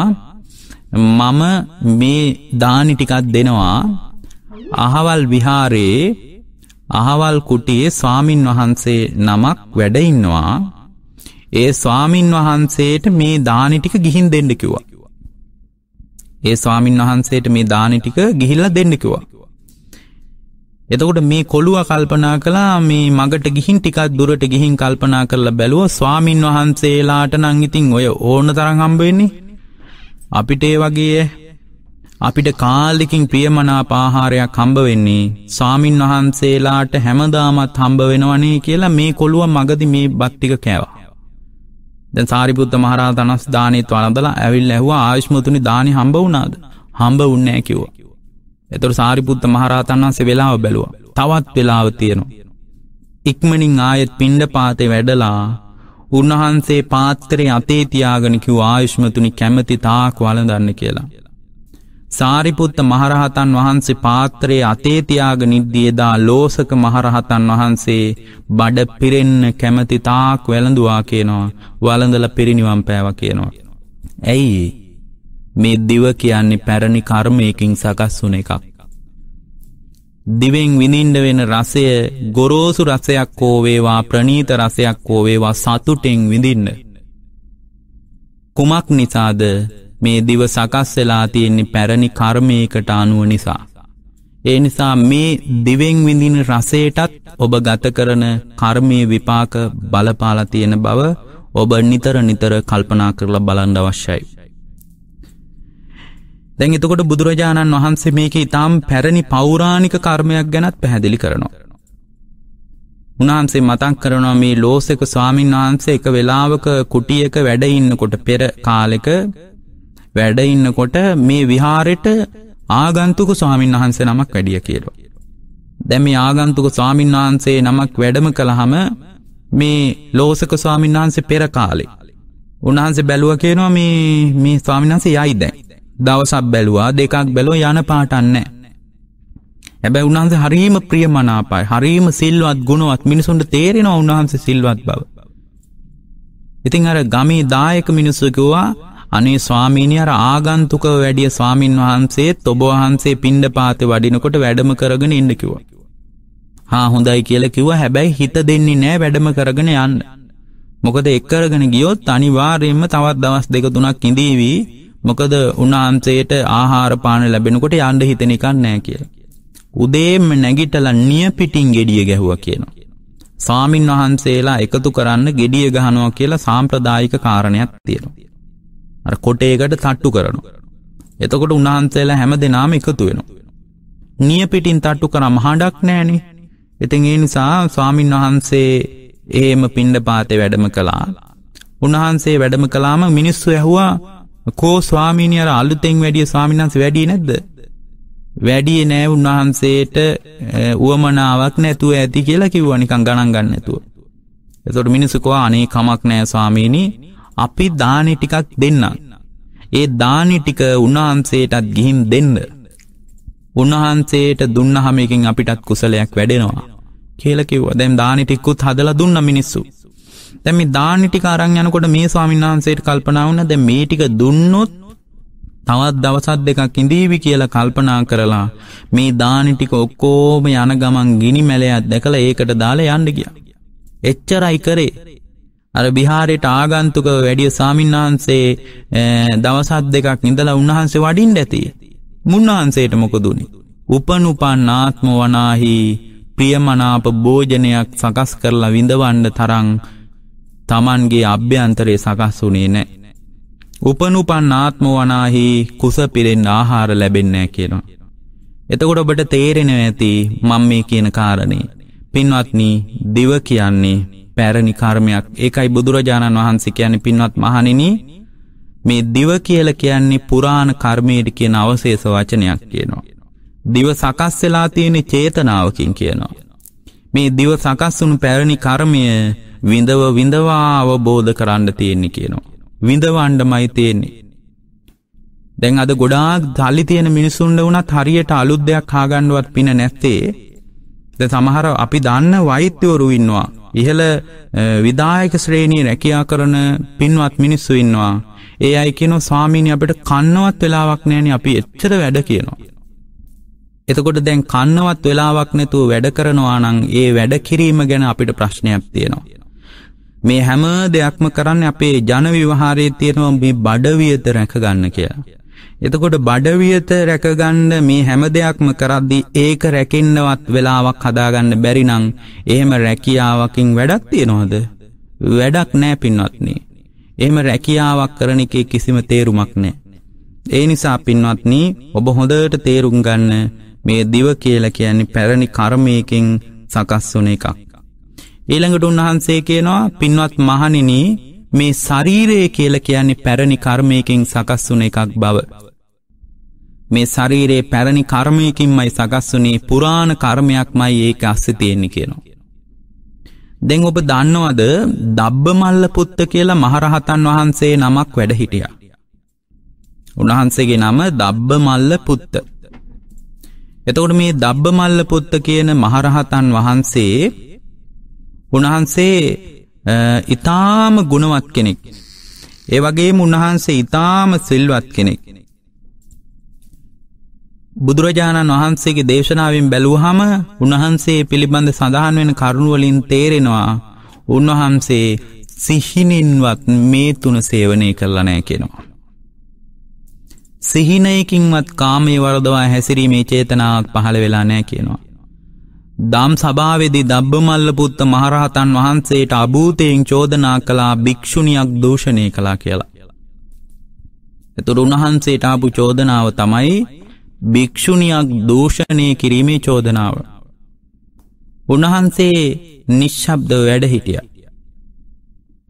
මම මේ දානි ටිකක් දෙනවා අහවල් විහාරේ අහවල් කුටියේ ස්වාමින් වහන්සේ නමක් වැඩ ඉන්නවා ඒ ස්වාමින් වහන්සේට මේ දානි ටික ගිහින් දෙන්න කිව්වා. ඒ ස්වාමින් වහන්සේට මේ දානි ටික ගිහිල්ලා දෙන්න කිව්වා. එතකොට මේ කොළුව කල්පනා කළා මේ මගට ගිහින් ටිකක් දුරට ගිහින් කල්පනා කරලා බැලුවා ස්වාමින් වහන්සේලාට නම් ඉතින් ඔය ඕන තරම් හම්බ වෙන්නේ. අපිට ඒ වගේ අපිට කාලෙකින් ප්‍රියමනාප ආහාරයක් හම්බ වෙන්නේ ස්වාමින් වහන්සේලාට හැමදාමත් හම්බ වෙනවනේ කියලා මේ කොළුව මගදි මේ බත් ටික කෑවා. දැන් සාරිපුත්ත මහරහතනස් දානෙත් වළඳලා ඇවිල්ලා ඇහුවා ආයුෂ්මතුනි දානි හම්බ වුණාද? හම්බ වුන්නේ නැහැ කිව්වා. එතකොට සාරිපුත්ත මහරහතන් වහන්සේ වෙලාව බැලුවා. තවත් වෙලාව තියෙනවා. ඉක්මනින් ආයෙත් පිණ්ඩපාතේ වැඩලා උන්වහන්සේ පාත්‍රයේ අතේ තියාගෙන කිව්වා ආයුෂ්මතුනි කැමැති තාක් වළඳන්න කියලා. සාරිපුත්ත මහරහතන් වහන්සේ පාත්‍රයේ අතේ තියාගෙන ඉද්දීදා ලෝසක මහරහතන් වහන්සේ බඩ පිරෙන්න කැමති තාක් වැළඳුවා කියනවා වළඳලා පිරිනිවන් පෑවා කියනවා. ඇයි මේ දිව කියන්නේ පැරණි කර්මයකින් සකස් වුන එකක්. දිවෙන් විඳින්ඩ වෙන රසය ගොරෝසු රසයක් කෝවේවා ප්‍රනීත රසයක් කෝවේවා සතුටෙන් විඳින්න. කුමක් නිසාද මේ දිව සකස් වෙලා තියෙන්නේ පැරණි කර්මයකට අනුව නිසා. ඒ නිසා මේ දිවෙන් විඳින රසයටත් ඔබ ගත කරන කර්මය විපාක බලපාලා තියෙන බව ඔබ නිතර නිතර කල්පනා කරලා බලන්ඩ අවශ්‍යයි. දැන් එතකොට බුදුරජාණන් වහන්සේ මේක ඉතාම් පැරණි පෞරාණික කර්මයක් ගැනත් පැහැදිලි කරනවා. උන්හන්සේ මතක් කරනවා මේ ලෝසක ස්වාමීන් වහන්සේ එක වෙලාවක කුටියක වැඩඉන්නකොට පෙර කාලෙක වැඩඉන්නකොට මේ විහාරෙට ආගන්තුක ස්වාමීන් වහන්සේ නමක් වැඩිය කියලවා. දැම ආගන්තුක ස්වාමීන් වහන්සේ නමක් වැඩම කළහම මේ ලෝසක ස්වාමීන් වහන්සේ පෙර කාලෙ. උන්හන්සේ බැලුව කියනවා මේ මේ ස්වාමින්හන්සේ යයි දැන්. දවසක් බැලුවා දෙකක් බැලෝ යන පාටන්නේ. හැබැ උන්හන්සේ හරීම ප්‍රියමනාපයි හරීම සිල්වත් ගුණුවත් මිනිසුන්ට තේරෙන උන්වහන්සේ සිල්වත් බව. ඉතිං අර ගමේ දායක මිනිස්සුකවා අනේ ස්වාමීනි අර ආගන්තුක වැඩිය ස්වාමින් වහන්සේත් ඔබ වහන්සේ පිණ්ඩ පාත වඩිනකොට වැඩම කරගෙන ඉන්න කිව්වා. හා හොඳයි කියල කිව්ව හැබැයි හිත දෙන්නේ නෑ වැඩම කරගෙන යන්න. මොකද එක්කරගෙන ගියොත් අනිවාර්යෙන්ම තවත් දවස් දෙක තුනක් ඉඳීවී මොකද උන්වහන්සේට ආහාරපාන ලැබෙනකොට යන්ඩ හිතනිකන් නෑ කිය. උදේම නැගිටල නිය පිටිං ගෙඩිය ගැහුව කියනවා. සාමීන් වහන්සේලා එකතු කරන්න ගෙඩිය ගහනවා කියලා සාම්ප්‍රදායික කාරණයක් තියෙනවා. අර කොටේකට තට්ටු කරනවා. එතකොට උන්වහන්සේලා හැම දෙනාම එකතු වෙනවා. නිය පිටින් තට්ටු කර මහඩක් නෑනේ. ඉතින් ඒ නිසා ස්වාමින් වහන්සේ එහෙම පිණ්ඩ පාතේ වැඩම කළා. උන්වහන්සේ වැඩම කලාම මිනිස්සු ඇහුවා කෝ ස්වාමීනි අර අලුතෙන් වැඩිය ස්වාමින්වහන්ස වැඩිය නැද්ද? වැඩිය නෑ උන්වහන්සේට උවමනාවක් නැතුව ඇති කියලා කිව්වා නිකන් ගණන් ගන්න නැතුව. එතකොට මිනිස්සු කෝ අනේ කමක් නෑ ස්වාමීනි අපි දානි ටිකක් දෙන්නම්. ඒ දානි ටික උන්වහන්සේටත් ගිහින් දෙන්න. උන්වහන්සේට දුන්නහමකින් අපිටත් කුසලයක් වැඩෙනවා. කියල කිව්ව දැම් දානි ටික්කුත් හදලා දුන්න මිනිස්සු. දැමි දානිටික අරං යනකොට මේ ස්වාමීන් වහන්සේට කල්පනාවන ද මේ ටික දුන්නොත් තවත් දවසත් දෙකක් ඉඳීවි කියලා කල්පනා කරලා මේ දානිටික ඔක්කෝම යන ගමන් ගිනි මැලයක් දැකළ ඒකට දාලා යන්න ගිය. එච්චරයි කරේ අර බිහාරයට ආගන්තුක වැඩිය සාමීන්වහන්සේ දවසත් දෙකක් ඉඳලා උන්වහන්සේ වඩින් ඇති. මුන්වහන්සේට මොකදුනි. උපනුපන් ආත්ම වනාහි ප්‍රියමනාප භෝජනයක් සකස් කරලා විඳවන්න තරං තමන්ගේ අභ්‍යන්තරේ සකස් වුනේ නෑ. උපනුපන් ආත්ම වනාහි කුස පිරෙන් ආහාර ලැබෙන්නෑ කියනවා. එතකොට ඔබට තේරෙන ඇති මං මේ කියන කාරණේ. පින්වත්නී දිව කියන්නේ පැරණි කර්මයක් ඒකයි බුදුරජාණන් වහන්සේ කියන පින්වත් මහනින මේ දිව කියල කියන්නේ පුරාණ කර්මයට කියන අවශේෂ වචනයක් කියනවා. දිව සකස් වෙලා තියෙන චේතනාවකින් කියනවා. මේ දිව සකස්වුණු පැරණි කර්මය විඳව විඳවා අවබෝධ කරන්න තියෙන්නේ කියනවා. විඳවන්ඩමයි තියෙන්නේ. දැන් අද ගොඩාක් දල්ලි තියෙන මිනිසුන්ඩ වනත් හරියට අලුත් දෙයක් කාගණ්ඩුවත් පින නැත්තේ ද සමහර අපි දන්න වෛත්‍යවරු ඉන්නවා. ඉහළ විදායක ශ්‍රේණී රැකයා කරන පින්වත් මිනිස්සු ඉන්නවා. ඒ අයි කියන ස්වාමීනි අපට කන්නවත් වෙලාවක් නෑන අපි එච්චර වැඩ කියනවා. එතකොට දැන් කන්නවත් වෙලාවක් නැතුව වැඩ කරනවා නං ඒ වැඩ කිරීම ගැන අපිට ප්‍රශ්නයක් තියෙනවා. මේ හැම දෙයක්ම කරන්න අපේ ජන විවහාරයේ තියෙනවා මේ බඩවියත රැකගන්න කියලා. එතකොට බඩවියත රැකගන්න මේ හැම දෙයක්ම කරද්දි ඒක රැකෙන්න්නවත් වෙලාවක් හදාගන්න බැරිනං එහෙම රැකියාවකින් වැඩක් තියෙනවද වැඩක් නෑ පින්වත්න්නේ. එහෙම රැකියාවක් කරන එකේ කිසිම තේරුමක් නෑ. ඒ නිසා පින්වත්නී ඔබ හොඳට තේරුම් ගන්න මේ දිව කියල කියන්නේ පැරණි කර්මයකින් සකස් වන එකක්. ඊළඟට උන්වහන්සේ කියනවා පින්වත් මහනින මේ ශරීරය කියල කියන්නේ පැරණි කර්මයකින් සකස් වන එකක් බව. මේ ශරීරයේ පැරණි කර්මයකින්මයි සකස් වනේ පුරාණ කර්මයක්මයි ඒක අස්ස තියෙන්නේ කියනවා. දෙං ඔබ දන්නවද දබ්බ මල්ල පුත්ත කියලා මහරහතන් වහන්සේ නමක් වැඩ හිටිය. උන්වහන්සේගේ නම දබ්බ මල්ල පුත්ත. එතකොට මේ දබ්බ මල්ල පුත්ත කියන මහරහතන් වහන්සේ උන්වහන්සේ ඉතාම ගුණවත් කෙනෙක්. ඒ වගේ උන්වහන්සේ ඉතාම සිල්වත් කෙනෙක්. බුදුරජාණන් වහන්සේගේ දේශනාවෙන් බැලූහම උන්වහන්සේ පිළිබඳ සඳහන් වෙන කරුණුවලින් තේරෙනවා උන්වහන්සේ සිහිනින්වත් මේ තුන සේවනය කරලා නෑ කෙනවා. සිහිනයකින්වත් කාමේ වරදවා හැසිරීමේ චේතනාවක් පහළ වෙලා නෑ කියනවා. දම් සභාවෙදි දබ්බමල්ලපුත්ත මහරහතන් වහන්සේට අභූතයෙන් චෝදනා කලා භික්‍ෂුණියක් දූෂණය කලා කියලා. එතුරු උන්වහන්සේට ආපු චෝදනාව තමයි භික්‍ෂුණියක් දූෂණය කිරීමේ චෝදනාව. උන්වහන්සේ නිශ්ශබ්ද වැඩ හිටිය.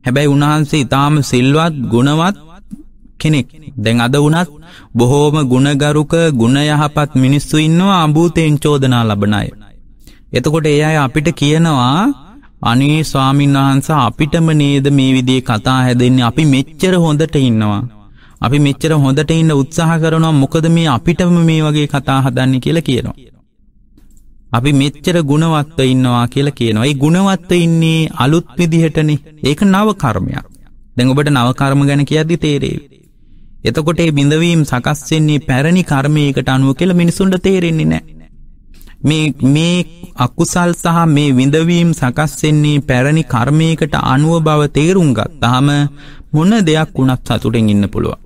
හැබැයි උන්වහන්සේ ඉතාම සිල්වත් ගුණවත් කෙනෙක් දැන් අද වනත් බොහෝම ගුණගරුක ගුණ යහපත් මිනිස්සු ඉන්නවා අභූතයෙන් චෝදනා ලබනය. එතකොට ඒ අය අපිට කියනවා අනේ ස්වාමීන් වහන්ස අපිටම නේද මේ විදිේ කතා හැදෙන්නේ අපි මෙච්චර හොඳට ඉන්නවා. අපි මෙච්චර හොඳට ඉන්න උත්සාහ කරනවා මොකද මේ අපිටම මේ වගේ කතා හදන්න කියලා කියනවා. අපි මෙච්චර ගුණවත්ව ඉන්නවා කියලා කියනවා. ඒ ගුණවත්ව ඉන්නේ අලුත් විදිහටනේ. ඒක නව කර්මයක්. දැන් ඔබට නව කර්ම ගැන කියද්දි තේරෙයි. එතකොට ඒ බිඳවීම් සකස් වෙන්නේ පැරණි කර්මයකට අනුව කියලා මිනිසුන්ට තේරෙන්නේ නැහැ. මේ මේ අකුසල් සහ මේ විඳවීම් සකස් වෙන්නේ පැරණි කර්මයකට අනුව බව තේරුම් ගත්තාම මොන දෙයක් වුණත් සතුටෙන් ඉන්න පුළුවන්.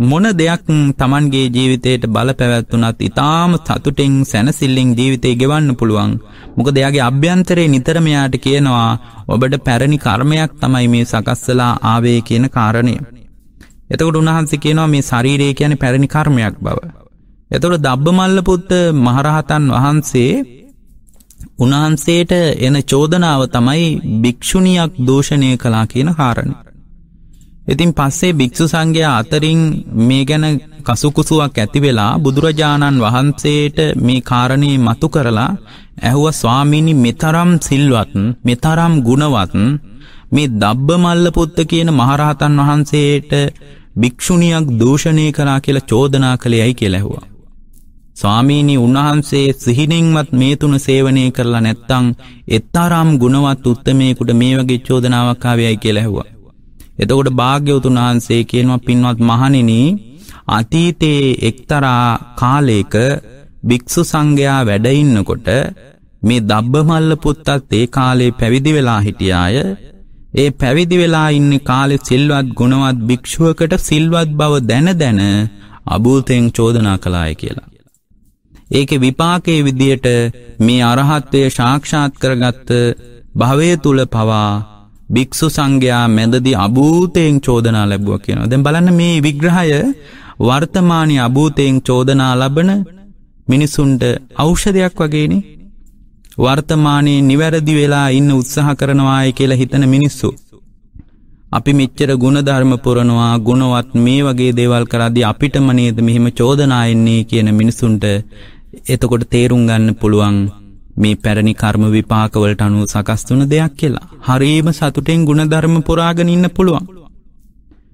මොන දෙයක් තමන්ගේ ජීවිතයට බල පැවැත්වනත් ඉතාම සතුටෙන් සැනසිල්ලෙන් ජීවිතය ගෙවන්න පුළුවන්. මොක දෙයාගේ අභ්‍යන්තරේ නිතරමයාට කියනවා ඔබට පැරණි කර්මයක් තමයි මේ සකස්සලා ආවේ කියන කාරණය. එතකොට උන්වහන්සේ කියනවා මේ ශරීරය කියන්නේ පැරණි කර්මයක් බව. එතකොට දබ්බමල්ලපුත්ත මහරහතන් වහන්සේ උන්වහන්සේට එන චෝදනාව තමයි භික්ෂුණියක් දෝෂණය කලා කියන කාරණය. ඉතින් පස්සේ භික්‍ෂු සංඝයා අතරින් මේ ගැන කසුකුසුවක් ඇති වෙලා බුදුරජාණන් වහන්සේට මේ කාරණයේ මතු කරලා ඇහුව ස්වාමීනි මෙතරම් සිල්වත් මෙතරම් ගුණවත් මේ දබ්බ මල්ලපුත්ත කියන මහරහතන් වහන්සේට භික්‍ෂුණියක් දූෂණය කරා කියලා චෝදනා කළයයි කියලැහුවා. ස්වාමීනි උන්වහන්සේ සිහිනෙන්වත් මේ තුන සේවනය කරලා නැත්තං එත්තාරම් ගුණවත් උත්තමයකුට මේ වගේ චෝදනාවක්කාවයයි කියලැහුවා. එතකොට භාග්‍යවතුන් වහන්සේ කියනවා පින්වත් මහනින අතීතයේ එක්තරා කාලේක භික්‍ෂු සංඝයා වැඩඉන්නකොට මේ දබ්බමල්ල පුත්තත් ඒ කාලේ පැවිදි වෙලා හිටියාය ඒ පැවිදි වෙලා ඉන්න කාලෙ සිල්වත් ගුණවත් භික්‍ෂුවකට සිල්වත් බව දැන දැන අභූතයෙන් චෝදනා කලාය කියලා. ඒක විපාකේ විදියට මේ අරහත්වය ශාක්ෂාත් කරගත්ත භවය තුළ පවා භික්‍ෂු සංඝයා මැදදි අභූතයෙන් චෝදනා ලැබුව කියනවා. දැන් බලන්න මේ විග්‍රහය වර්තමානය අභූතයෙන් චෝදනා ලබන මිනිසුන්ට ඖෂධයක් වගේනේ වර්තමානයේ නිවැරදි වෙලා ඉන්න උත්සාහ කරනවාය කියලා හිතන මිනිස්සු. අපි මෙච්චර ගුණධර්ම පුරනවා ගුණවත් මේ වගේ දේවල් කරදි අපිටම නේද මෙහෙම චෝදනායෙන්නේ කියන මිනිසුන්ට එතකොට තේරුම් ගන්න පුළුවන් මේ පැරණි කර්ම විපාකවලට අනුව සකස්තුන දෙයක් කියලා. හරීම සතුටෙන් ගුණධර්ම පුරාගෙන ඉන්න පුළුවන්.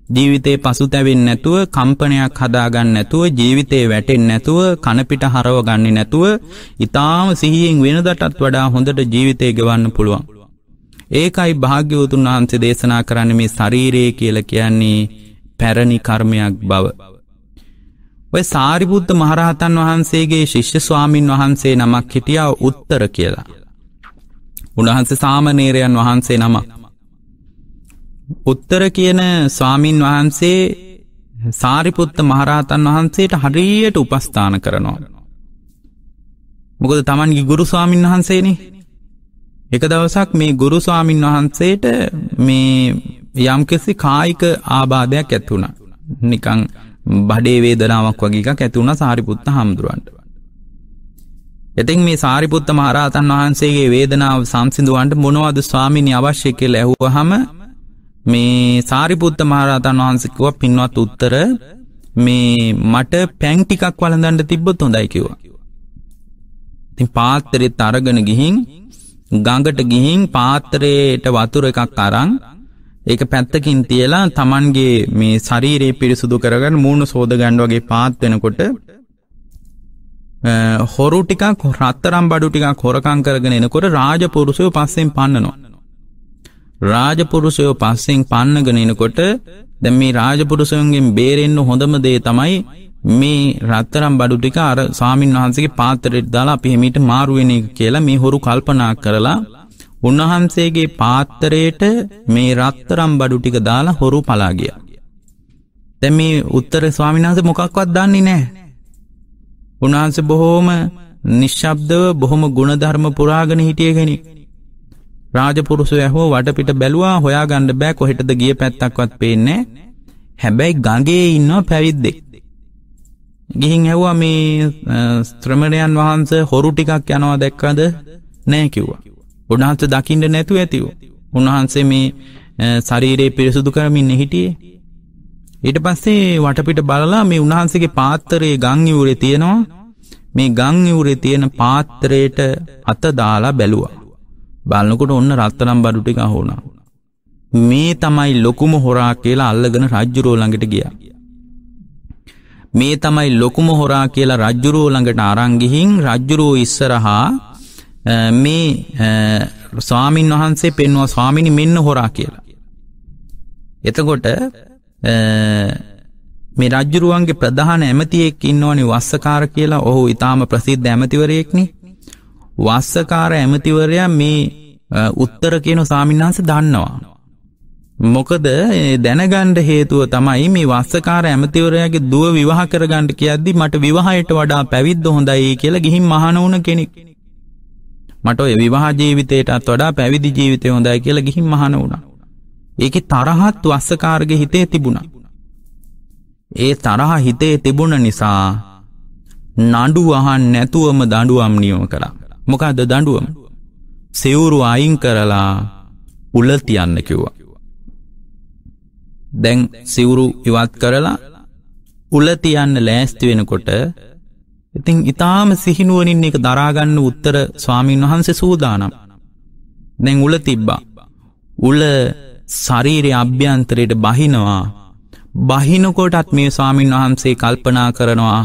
ජීවිතේ පසුතැවෙන් නැතුව කම්පනයක් හදාගන්න නැතුව ජීවිතේ වැටෙන් නැතුව කනපිට හරව ගන්න නැතුව ඉතාම සිහියෙන් වෙනදටත් වඩා හොඳට ජීවිතය ගෙවන්න පුළුවන්. ඒකයි භාග්‍යවතුන් වහන්සේ දේශනා කරන්න මේ ශරීරයේ කියල කියන්නේ පැරණි කර්මයක් බව. ඔය සාරිබුද්ධ මහරහතන් වහන්සේගේ ශිෂ්‍ය ස්වාමීන් වහන්සේ නමක් හිටියා උත්තර කියලා. උන්වහන්සේ සාමනේරයන් වහන්සේ නමක්. උත්තර කියන ස්වාමීන් වහන්සේ සාරිපුත්ත මහරහතන් වහන්සේට හරියට උපස්ථාන කරනවා. මොකද තමන්ගේ ගුරු ස්වාමීන් වහන්සේනේ එක දවසක් මේ ගුරු ස්වාමීන් වහන්සේට මේ යම්කිසි කායික ආබාධයක් ඇත්වුණ නිකං බඩේ වේදනාවක් වගේ එකක් ඇතිවුණ සාරිපුත්ත හාමුදුරුවන්ට. එතින් මේ සාරිපුත්ත මහරහතන් වහන්සේගේ වේදනාව සංසිදුවන්ට මොනවද ස්වාමිනි අවශ්‍ය කෙල් ඇහුව හම මේ සාරිපුත්ත මහරහතන් වහන්සකිව පින්වත් උත්තර මේ මට පැං ටිකක් වලඳන්ට තිබ්බොත් හොඳයි කිව්වා. තින් පාත්තරෙත් අරගෙන ගිහින් ගඟට ගිහින් පාත්තරයට වතුර එකක් අරං ඒක පැත්තකින් තියලා තමන්ගේ මේ ශරීරයේ පිරිසුදු කරගන්න මූුණු සෝද ගණ්ඩ වගේ පාත් වෙනකොට හොරු ටිකක් රත්තරම් බඩු ටිකක් හොරකං කරගෙන එනකොට රාජපුරුසයෝ පස්සෙන් පන්නනවා. රාජපුරුසයෝ පස්සෙන් පන්නගෙන එනකොට දැ මේ රාජපුරුසයන්ගෙන් බේරෙන්න්න හොඳම දේ තමයි මේ රත්තරම් බඩු ටික අර ස්වාමින් වහන්සේගේ පාත්‍රයට දාලා අපි හිමීට මාරු වෙන එක කියලා මේ හොරු කල්පනා කරලා උන්වහන්සේගේ පාත්‍රයට මේ රත්තරම් බඩු ටික දාලා හොරු පලා ගියා. දැන් මේ උත්තර ස්වාමීන් වහන්සේ මොකක්වත් දන්නේ නැහැ. උන්වහන්සේ බොහෝම නිශ්ශබ්දව බොහොම ගුණධර්ම පුරාගෙන හිටිය කෙනෙක්. රාජපුරුෂය ඇහෝ වටපිට බැලුවා හොයාගන්න බෑ කොහෙටද ගිය පැත්තක්වත් පේන්නේ හැබැයි ගඟේ ඉන්නවා පැවිද්දෙක්. ගිහින් ඇහුවා මේ ස්ත්‍රමණයන් වහන්සේ හොරු ටිකක් යනවා දැක්කද නෑ කිව්වා. උන්වහන්සේ දකින්න නැතුව ඇතිව. උන්වහන්සේ මේ ශරීරයේ පිරිසුදු කරමින් හිටියේ. ඊට පස්සේ වටපිට බලලා මේ උන්වහන්සේගේ පාත්තරයේ ගම් ඉවුරේ තියෙනවා. මේ ගම් ඉවුරේ තියෙන පාත්‍රයට අත දාලා බැලුවා. බලනකොට ඔන්න රත්තරම් බඩු ටික අහුණා. මේ තමයි ලොකුම හොරා කියලා අල්ලගෙන රජ්ජුරුව ළඟට ගියා. මේ තමයි ලොකුම හොරා කියලා රජ්ජුරුව ළඟට අරන් ගිහින් රජ්ජුරුව ඉස්සරහා මේ ස්වාමින් වහන්සේ පෙන්වුවා ස්වාමිනි මෙන්න හොරා කියලා. එතකොට මේ රජ්ජුරුවන්ගේ ප්‍රධාන ඇමතියෙක් ඉන්නවනි වස්සකාර කියලා ඔහු ඉතාම ප්‍රසිද්ධ ඇමතිවරයෙක්නේ. වස්සකාර ඇමතිවරයා මේ උත්තර කියන සාමින්හන්ස දන්නවා. මොකද දැනගණ්ඩ හේතුව තමයි මේ වස්සකාර ඇමතිවරයාගේ දුව විවාහ කරගණ්ඩ කියද්දි මට විවාහයට වඩා පැවිද්ද හොඳයි කියලා ගිහින් මහනවුන කෙනෙක්. මට ඔය විවාහ ජීවිතයටත් වඩා පැවිදි ජීවිතය හොඳයි කියලා ගිහින් මහන වුණා. ඒක තරහත් වස්සකාරගේ හිතේ තිබුණා. ඒ තරහ හිතේ තිබුණ නිසා නඩු අහන් නැතුවම දඩුවම් නියම කරා. මොකක්ද දඩුවම සෙවුරු අයින් කරලා උල තියන්න කිව්වා. දැන් සිවුරු ඉවත් කරලා උල තියන්න ලෑස්ති වෙනකොට ඉතින් ඉතාම සිහිනුවනින් එක දරාගන්න උත්තර ස්වාමීන් වහන්සේ සූදානම්. දැන් උල තිබ්බා. උල ශරීරය අභ්‍යන්තරයට බහිනවා. බහිනකොටත් මේ ස්වාමීන් වහන්සේ කල්පනා කරනවා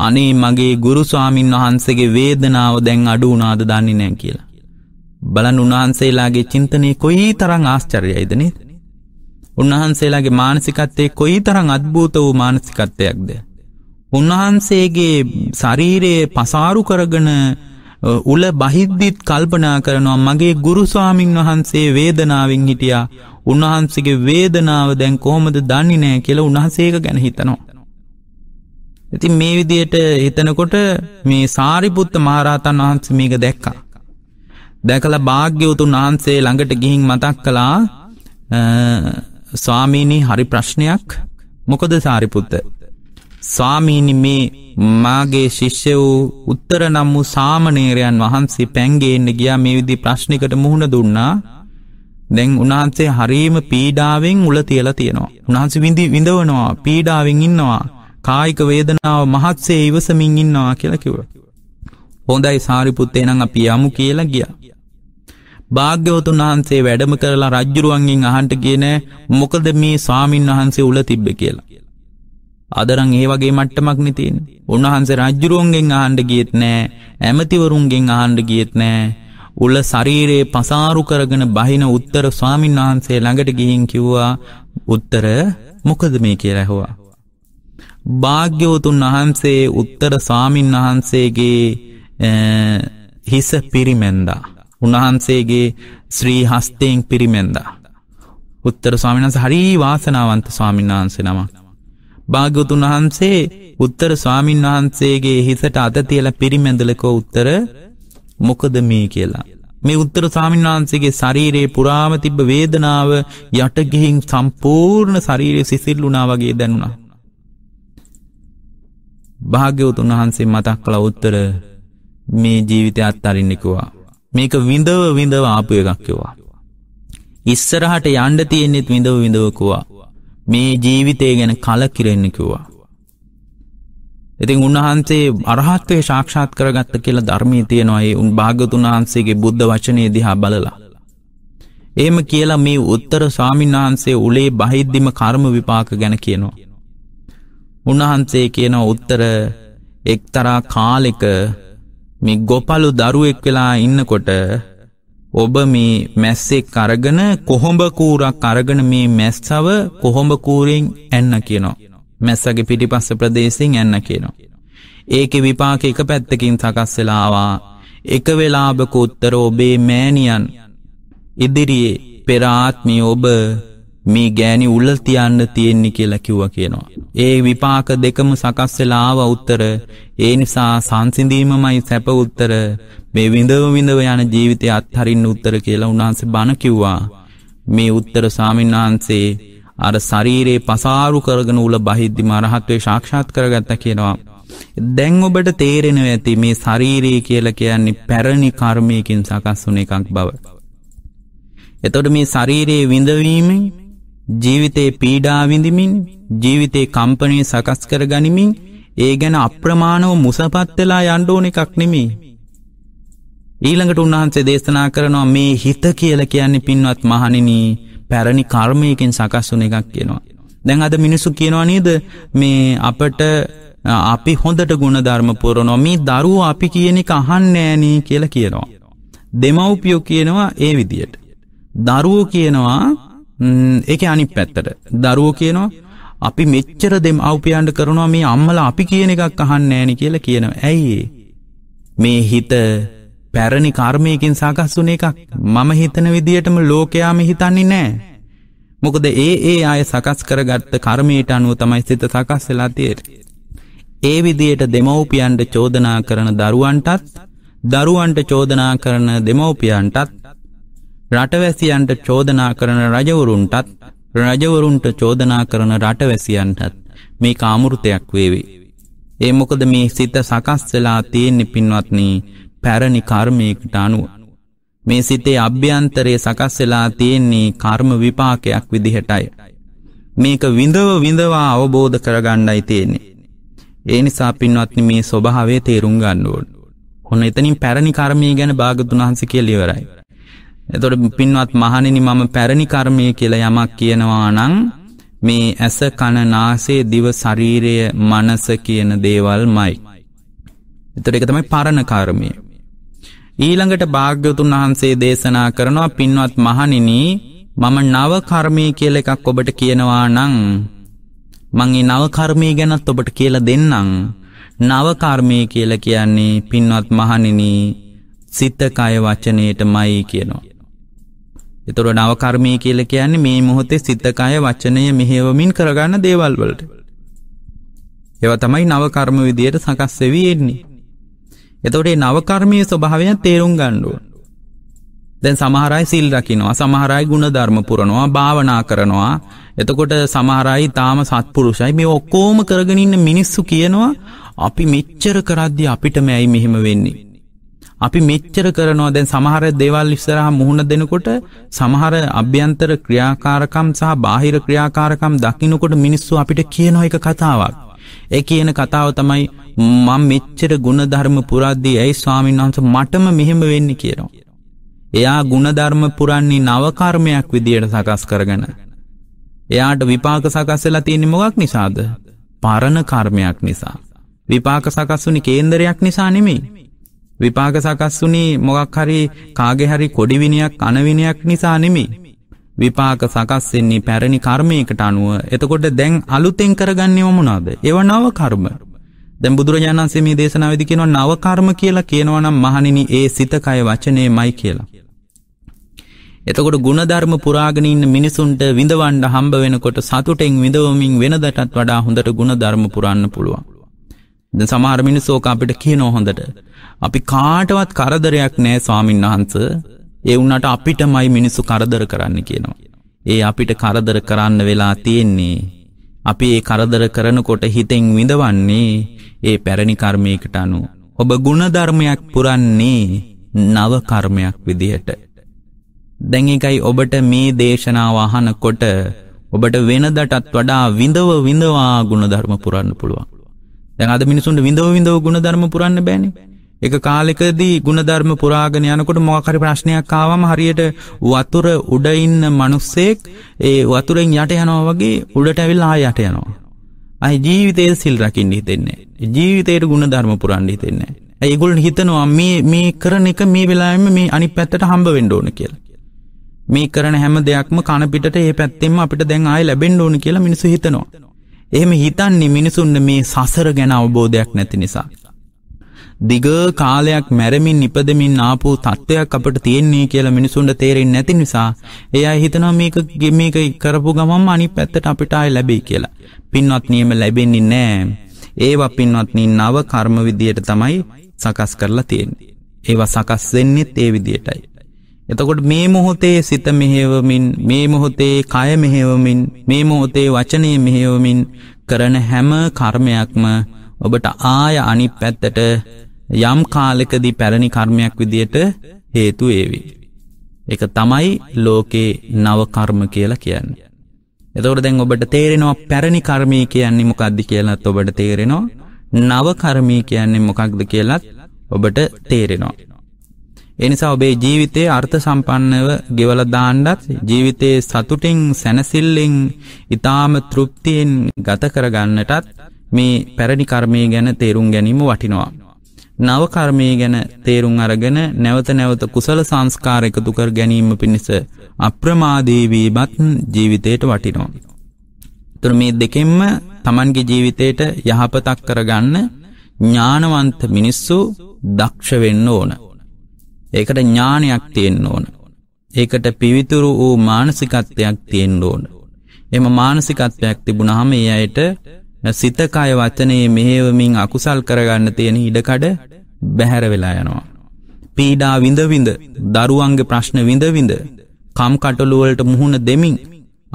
අනේ මගේ ගුරු ස්වාමීන් වහන්සේගේ වේදනාව දැන් අඩු වුණාද දන්නේ නැහැ කියලා. බලන් උන්වහන්සේලාගේ චින්තනයේ කොයි තරම් ආශ්චර්යයිද නේද? උන්වහන්සේලාගේ මානසිකත්වයේ කොයි තරම් අద్භූත වූ මානසිකත්වයක්ද? උන්වහන්සේගේ ශරීරයේ පසාරු කරගෙන උල බහිද්දිත් කල්පනා කරනවා මගේ ගුරු ස්වාමින් වහන්සේ වේදනාවෙන් හිටියා. උන්වහන්සේගේ වේදනාව දැන් කොහොමද දන්නේ නැහැ කියලා උන්වහන්සේ ඒක ගැන හිතනවා. ඉතින් මේ විදියට හිතනකොට මේ සාරිපුත්ත මහරහතන් වහන්සේ මේක දැක්කා. දැකලා භාග්‍යවතුන් වහන්සේ ළඟට ගිහින් මතක් කළා ස්වාමීනි හරි ප්‍රශ්නයක්. මොකද සාරිපුත්ත? ස්වාමීනි මේ මාගේ ශිෂ්‍ය වූ උත්තර නම් වූ සාමනේරයන් වහන්සේ පැන්ගේන්න ගියා. මේ විදි ප්‍රශ්නිකට මුහුණ දුන්නා. දැන් උන්වහන්සේ හරීම පීඩාවෙන් උල තියලා තියෙනවා. උන්වහන්සේ විඳි විඳවනවා පීඩාවෙන් ඉන්නවා. කායික වේදනාව මහත්සේ ඉවසමින් ඉන්නවා කියලා කිව්වා. හොඳයි සාරිපුත්තේ නම් අපි යමු කියලා ගියා. භාග්‍යවතුන් වහන්සේ වැඩම කරලා රජ්ජුරුවන්ගෙන් අහන්ට කියන මොකද මේ ස්වාමින් වහන්සේ උල තිබ්බ කියලා. අදරං ඒ වගේ මට්ටමක් නිතින් උන්වහන්සේ රජ්ජුරුවන්ගෙන් ආණ්ඩ ගියත් නෑ. ඇමතිවරුන්ගෙන් ආණ්ඩ ගියත් නෑ. උල ශරීරයේ පසාරු කරගෙන බහින උත්තර ස්වාමින් වහන්සේ ළඟට ගිහින් කිව්වා උත්තර මොකද මේ කියලා ඇහුවා. භාග්‍යවතුන් වහන්සේ උත්තර ස්වාමින් වහන්සේගේ හිස පිරිමැන්දා. උන්වහන්සේගේ ශ්‍රී හස්තයෙන් පිරිමැන්දා. උත්තර ස්වාමිනන්ස හරි වාසනාවන්ත ස්වාමීන් වහන්සේ නම. භාග්‍යතුන් වහන්සේ උත්තර ස්වාමීන් වහන්සේගේ හිසට අත තියල පිරිමැඳලකෝ උත්තර මොකද මේ කියලා. මේ උත්තර ස්වාමීන් වහන්සේගේ ශරීරයේ පුරාම තිබ්බ වේදනාව යටගිහින් සම්පූර්ණ ශරීරය සිසිල්ලුනා වගේ දැනුණා. භාග්‍යවතුන් වහන්සේ මතක් කළ උත්තර මේ ජීවිතය අත්තරින්නෙකවා. මේක විඳව විඳව ආපු එකක් කිව්වා. ඉස්සරහට යන්න තියෙන්නෙත් විඳව විඳවකුවා. මේ ජීවිතය ගැන කලකිරෙන්න කිව්වා. ඉතින් උන්වහන්සේ අරහත්වය ශාක්ෂාත් කරගත්ත කියලා ධර්මී තියෙනවා ඒ උන් භාගතුන් වහන්සේගේ බුද්ධ වචනය දිහා බලලා. ඒම කියලා මේ උත්තර ස්වාමීන් වහන්සේ උලේ බහිද්දිම කර්ම විපාක ගැන කියනවා. උන්වහන්සේ කියන උත්තර එක්තරා කාලෙක මේ ගොපලු දරුවෙක් වෙලා ඉන්නකොට ඔබ මේ මැස්සෙක් අරගෙන කොහොඹ කූරක් අරගෙන මේ මැස්සව කොහොඹ කූරෙන් ඇන්න කියනවා. මැස්සගේ පිටිපස්ස ප්‍රදේශයෙන් ඇන්න කියනවා. ඒක විපාක එක පැත්තකින් සකස් වෙලාවා එක වෙලාබක උත්තර ඔබේ මෑනියන් ඉදිරියේ පෙරාත්මී ඔබ මේ ගෑනි උල්ල තියන්න තියෙන්නේ කියලා කිව්ව කියනවා. ඒ විපාක දෙකම සකස් වෙලාව උත්තර ඒ නිසා සංසිඳීමමයි සැප උත්තර මේ විඳව විඳව යන ජීවිතය අත්හරින්න උත්තර කියලා උන්වහන්සේ බණ කිව්වා. මේ උත්තර ස්වාමීන් වහන්සේ අර ශරීරයේ පසාරු කරගෙන උල බහිද්දි මරහත්වේ සාක්ෂාත් කරගත්ත කියනවා. දැන් ඔබට තේරෙනව ඇති මේ ශරීරයේ කියලා කියන්නේ පැරණි කර්මයකින් සකස් වුණ එකක් බව. එතොට මේ ශරීරයේ විඳවීමෙන් ජීවිතේ පීඩා විඳමින් ජීවිතේ කම්පනය සකස් කර ගනිමින් ඒ ගැන අප්‍රමාණව මුසපත් වෙලා යන්න ඕන එකක් නෙමේ. ඊළඟට උන්වහන්සේ දේශනා කරනවා මේ හිත කියලා කියන්නේ පින්වත් මහණෙනි පැරණි කර්මයකින් සකස් වුණ එකක් කියනවා. දැන් අද මිනිස්සු කියනවා නේද මේ අපට අපි හොඳට ගුණධර්ම පුරනවා මේ දරුවෝ අපි කියන එක අහන්නේ නෑනේ කියලා කියනවා. දෙමව්පියෝ කියනවා ඒ විදියට. දරුවෝ කියනවා ඒක අනිත් පැත්තට. දරුවෝ කියනවා අපි මෙච්චර දෙම් අවපියන්ට කරනවා මේ අම්මලා අපි කියන එකක් අහන්නේ නෑනේ කියලා කියනවා. ඇයි මේ හිත පැරණි කර්මයකින් සකස් වුණ එකක්. මම හිතන විදියටම ලෝකයාම හිතන්නේ නෑ. මොකද ඒ ඒ අය සකස් කරගත්ත කර්මයට අනුව තමයි සිත සකස් වෙලා තියෙන්නේ. ඒ විදියට දෙමව්පියන්ට චෝදනා කරන දරුවන්ටත් දරුවන්ට චෝදනා කරන දෙමව්පියන්ටත් රටවැසියන්ට චෝදනා කරන රජවරුන්ටත් රජවරුන්ට චෝදනා කරන රටවැසියන්ටත් මේ කාමුෘතයක් වේවේ. ඒ මොකද මේ සිත සකස් වෙලා තියෙන්නේ පින්වත්නී පැරණි කර්මයකට අනුව. මේ සිතේ අභ්‍යන්තරයේ සකස් වෙලා තියෙන්නේ කර්ම විපාකයක් විදිහටයි. මේක විඳව විඳවා අවබෝධ කරගණ්ඩයි තියෙන්නේ. ඒ නිසා පින්වත්නි මේ ස්වභාවය තේරුම් ගන්න ඕන. ඔන්න එතනින් පැරණි කර්මය ගැන භාගතුන් වහන්සේ කියලා ඉවරයි. එතකොට පින්වත් මහණෙනි මම පැරණි කර්මය කියලා යමක් කියනවා නම් මේ ඇස කන නාසය දිව ශරීරය මනස කියන දේවල්මයි. එතකොට ඒක තමයි පරණ කර්මය. ඊළඟට භාග්‍යවතුන් වහන්සේ දේශනා කරනවා පින්වත් මහණෙනි මම නව කර්මය කියලා එකක් ඔබට කියනවා නම් මං ඒ නව කර්මය ගැනත් ඔබට කියලා දෙන්නම්. නව කර්මය කියලා කියන්නේ පින්වත් මහණෙනි සිත කය වචනයටමයි කියනවා. එතකොට නව කර්මය කියලා කියන්නේ මේ මොහොතේ සිත කය වචනය මෙහෙවමින් කරගන්න දේවල් වලට. ඒවා තමයි නව කර්ම විදියට සකස් වෙවි එන්නේ. එතකොට මේ නව කර්මයේ ස්වභාවය තේරුම් ගන්න ඕන. දැන් සමහර අය සිල් රකින්නවා, සමහර අය ಗುಣධර්ම පුරනවා, භාවනා කරනවා. එතකොට සමහර අය තාම සත්පුරුෂයි. මේ ඔක්කොම කරගෙන ඉන්න මිනිස්සු කියනවා අපි මෙච්චර කරද්දී අපිටම ඇයි මෙහෙම වෙන්නේ? අපි මෙච්චර කරනවා දැන් සමහර දේවල් ඉස්සරහා මුහුණ දෙනකොට සමහර අභ්‍යන්තර ක්‍රියාකාරකම් සහ බාහිර ක්‍රියාකාරකම් දකින්නකොට මිනිස්සු අපිට කියන එක කතාවක්. ඒ කියන කතාව තමයි මම මෙච්චර ಗುಣධර්ම පුරද්දී ඇයි ස්වාමීන් වහන්සේ මටම මෙහෙම වෙන්නේ කියනවා. එයා ಗುಣධර්ම පුරන්නේ නව කර්මයක් විදියට සකස් කරගෙන. එයාට විපාක සකස් වෙලා තියෙන්නේ මොකක් නිසාද? පරණ කර්මයක් නිසා. විපාක සකස් වුනේ කේන්දරයක් නිසා නෙමෙයි. විපාක සකස් වුණේ මොකක් හරි කාගේ හරි කොඩි විනයක් අනවිනයක් නිසා නෙමෙයි. විපාක සකස් වෙන්නේ පැරණි කර්මයකට අනුව. එතකොට දැන් අලුතෙන් කරගන්නේ මොනවාද? ඒව නව කර්ම. දැන් බුදුරජාණන් වහන්සේ මේ දේශනාවේදී කියනවා නව කර්ම කියලා කියනවා නම් මහණෙනි ඒ සිත කය වචනේමයි කියලා. එතකොට ಗುಣධර්ම පුරාගෙන ඉන්න මිනිසුන්ට විඳවන්න හම්බ වෙනකොට සතුටෙන් විඳවමින් වෙනදටත් වඩා හොඳට ಗುಣධර්ම පුරන්න පුළුවන්. දැන් සමහර මිනිස්සු ඕක අපිට කියනවා හොඳට. අපි කාටවත් කරදරයක් නෑ ස්වාමීන් වහන්ස ඒ වුණට අපිටමයි මිනිස්සු කරදර කරන්න කියනවා. ඒ අපිට කරදර කරන්න වෙලා තියෙන්නේ. අපි ඒ කරදර කරනකොට හිතෙන් විඳවන්නේ ඒ පැරණි කර්මයකට අනුව. ඔබ ගුණධර්මයක් පුරන්නේ නව කර්මයක් විදිහට. දැන් එකයි ඔබට මේ දේශනාව අහනකොට ඔබට වෙනදටත් වඩා විඳව විඳවා ගුණධර්ම පුරන්න පුළුවන්. දැන් අද මිනිසුන්ට විඳව විඳව ගුණධර්ම පුරන්න බෑනේ. එක කාලෙකදී ගුණධර්ම පුරාගෙන යනකොට මොකක් හරි ප්‍රශ්නයක් ආවම හරියට වතුර උඩ ඉන්න මිනිස්සෙක් ඒ වතුරෙන් යට යනවා වගේ උඩට ඇවිල්ලා ආය යට යනවා. අය ජීවිතේ සිල් රකින්න හිතෙන්නේ. ජීවිතේට ගුණධර්ම පුරන්න හිතෙන්නේ. ඇයි ඒගොල්ලෝ හිතනවා මේ මේ කරන එක මේ වෙලාවෙම මේ අනිත් පැත්තට හම්බ වෙන්න ඕන කියලා. මේ කරන හැම දෙයක්ම කන පිටට ඒ පැත්තෙන්ම අපිට දැන් ආයෙ ලැබෙන්න ඕන කියලා මිනිස්සු හිතනවා. එහෙම හිතන්නේ මිනිසුන්න මේ සසර ගැන අවබෝධයක් නැති නිසා. දිග කාලයක් මැරමින් නිපදමින් ආපු තත්ත්වයක් අපට තියෙන්නේ කියලා මිනිසුන්ට තේරෙන්නේ නැති නිසා එයා හිතනවා මේක මේක කරපු ගමන්ම අනිත් පැත්තට අපිට ආයෙ ලැබෙයි කියලා. පින්වත් නියම ලැබෙන්නේ නැහැ. ඒවා පින්වත්නි නව කර්ම විදියට තමයි සකස් කරලා තියෙන්නේ. ඒවා සකස් වෙන්නෙත් ඒ විදියටයි. එතකොට මේ මොහොතේ සිත මෙහෙවමින් මේ මොහොතේ කය මෙහෙවමින් මේ මොහොතේ වචනය මෙහෙවමින් කරන හැම කර්මයක්ම ඔබට ආය අනිත් පැත්තට යම් කාලෙකදී පැරණි කර්මයක් විදියට හේතු ඒවි. එක තමයි ලෝකේ නව කර්ම කියලා කියන්නේ. එතකොට දැන් ඔබට තේරෙනවා පැරණි කර්මී කියන්නේ මොකක්ද කියලාත් ඔබට තේරෙනවා. නව කර්මී කියන්නේ මොකක්ද කියලත් ඔබට තේරෙනවා. එනිසා ඔබේ ජීවිතයේ අර්ථ සම්පන්නව ගෙවල දාණ්ඩත් ජීවිතයේ සතුටින් සැනසිල්ලෙන් ඊ타ම තෘප්තියෙන් ගත කරගන්නටත් මේ පැරණි කර්මය ගැන තේරුම් ගැනීම වටිනවා. නව කර්මය ගැන තේරුම් අරගෙන නැවත නැවත කුසල සංස්කාර එකතු කර ගැනීම පිණිස අප්‍රමාදී වීමත් ජීවිතයට වටිනවා. තුර මේ දෙකෙන්ම Tamanගේ ජීවිතයට යහපතක් කරගන්න ඥානවන්ත මිනිස්සු දක්ෂ වෙන්න ඕන. ඒකට ඥානයක් තියෙන්න ඕන. ඒකට පිවිතුරු වූ මානසිකත්වයක් තියෙන්න ඕන. එම මානසිකත්වයක් තිබුණාම ඒ අයට සිතකය වචනයේ මෙහෙවමින් අකුසල් කරගන්න තියෙන ඉඩකඩ බැහැර වෙලා යනවා. පීඩා විඳවිඳ දරුවන්ගේ ප්‍රශ්න විඳවිඳ කම් කටළුවලට මුහුණ දෙමින්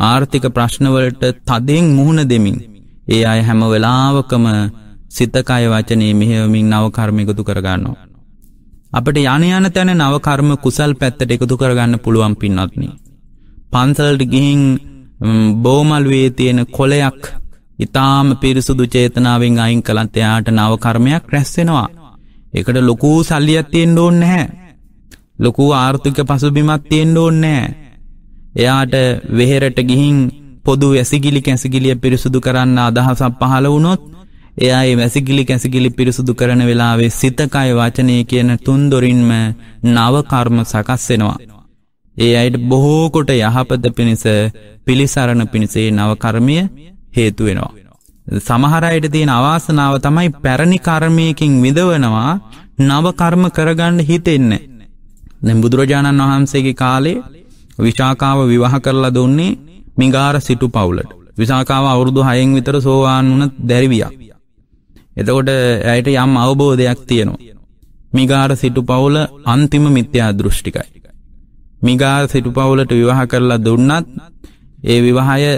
ආර්ථික ප්‍රශ්නවලට තදෙන් මුහුණ දෙමින් ඒ අය හැම වෙලාවකම සිතකය වචනයේ මෙහෙවමින් නවකර්ම එකතු කරගන්නවා. අපට යන යන තැන නවකර්ම කුසල් පැත්තට එකතු කරගන්න පුළුවන් පින්වත්නි. පන්සලට ගිහින් බෝමල්වේ තියෙන කොලයක් ඉතාම පිරිසුදු චේතනාවෙන් අයින් කළත් එයාට නවකර්මයක් රැස්සෙනවා. එකට ලොකූ සල්ලියක් තියෙන්ඩ ඕන්න නැහැ. ලොකු ආර්ථික පසුබිමත් තියෙන්ඩ ඕන්න නැහැ. එයාට වෙහෙරට ගිහින් පොදු ඇසිගිලි කැසිගිලිය පිරිසුදු කරන්න අදහසක් පහළ වුණොත් එයා ඒ වැසිගිලි කැසිගිලි පිරිසුදු කරන වෙලාවේ සිතකය වචනය කියන තුන්දොරින්ම නවකර්ම සකස්වෙනවා. ඒ අයට බොහෝකොට යහපත පිණිස පිළිසරණ පිණිසේ නවකර්මය හේතු වෙනවා. සමහරයට තියෙන අවාසනාව තමයි පැරණි කර්මයකින් විදවනවා නව කර්ම කරගන්න හිතෙන්නේ. දැන් බුදුරජාණන් වහන්සේගේ කාලේ විශාකාව විවාහ කරලා දුන්නේ මිගාර සිටු පවුලට. විශාකාව අවුරුදු 6න් විතර සෝවාන් වුණ දැරිවියක්. එතකොට ඇයට යම් අවබෝධයක් තියෙනවා. මිගාර සිටු පවුල අන්තිම මිත්‍යා දෘෂ්ටිකයි. මිගාර සිටු පවුලට විවාහ කරලා දුන්නත් ඒ විවාහය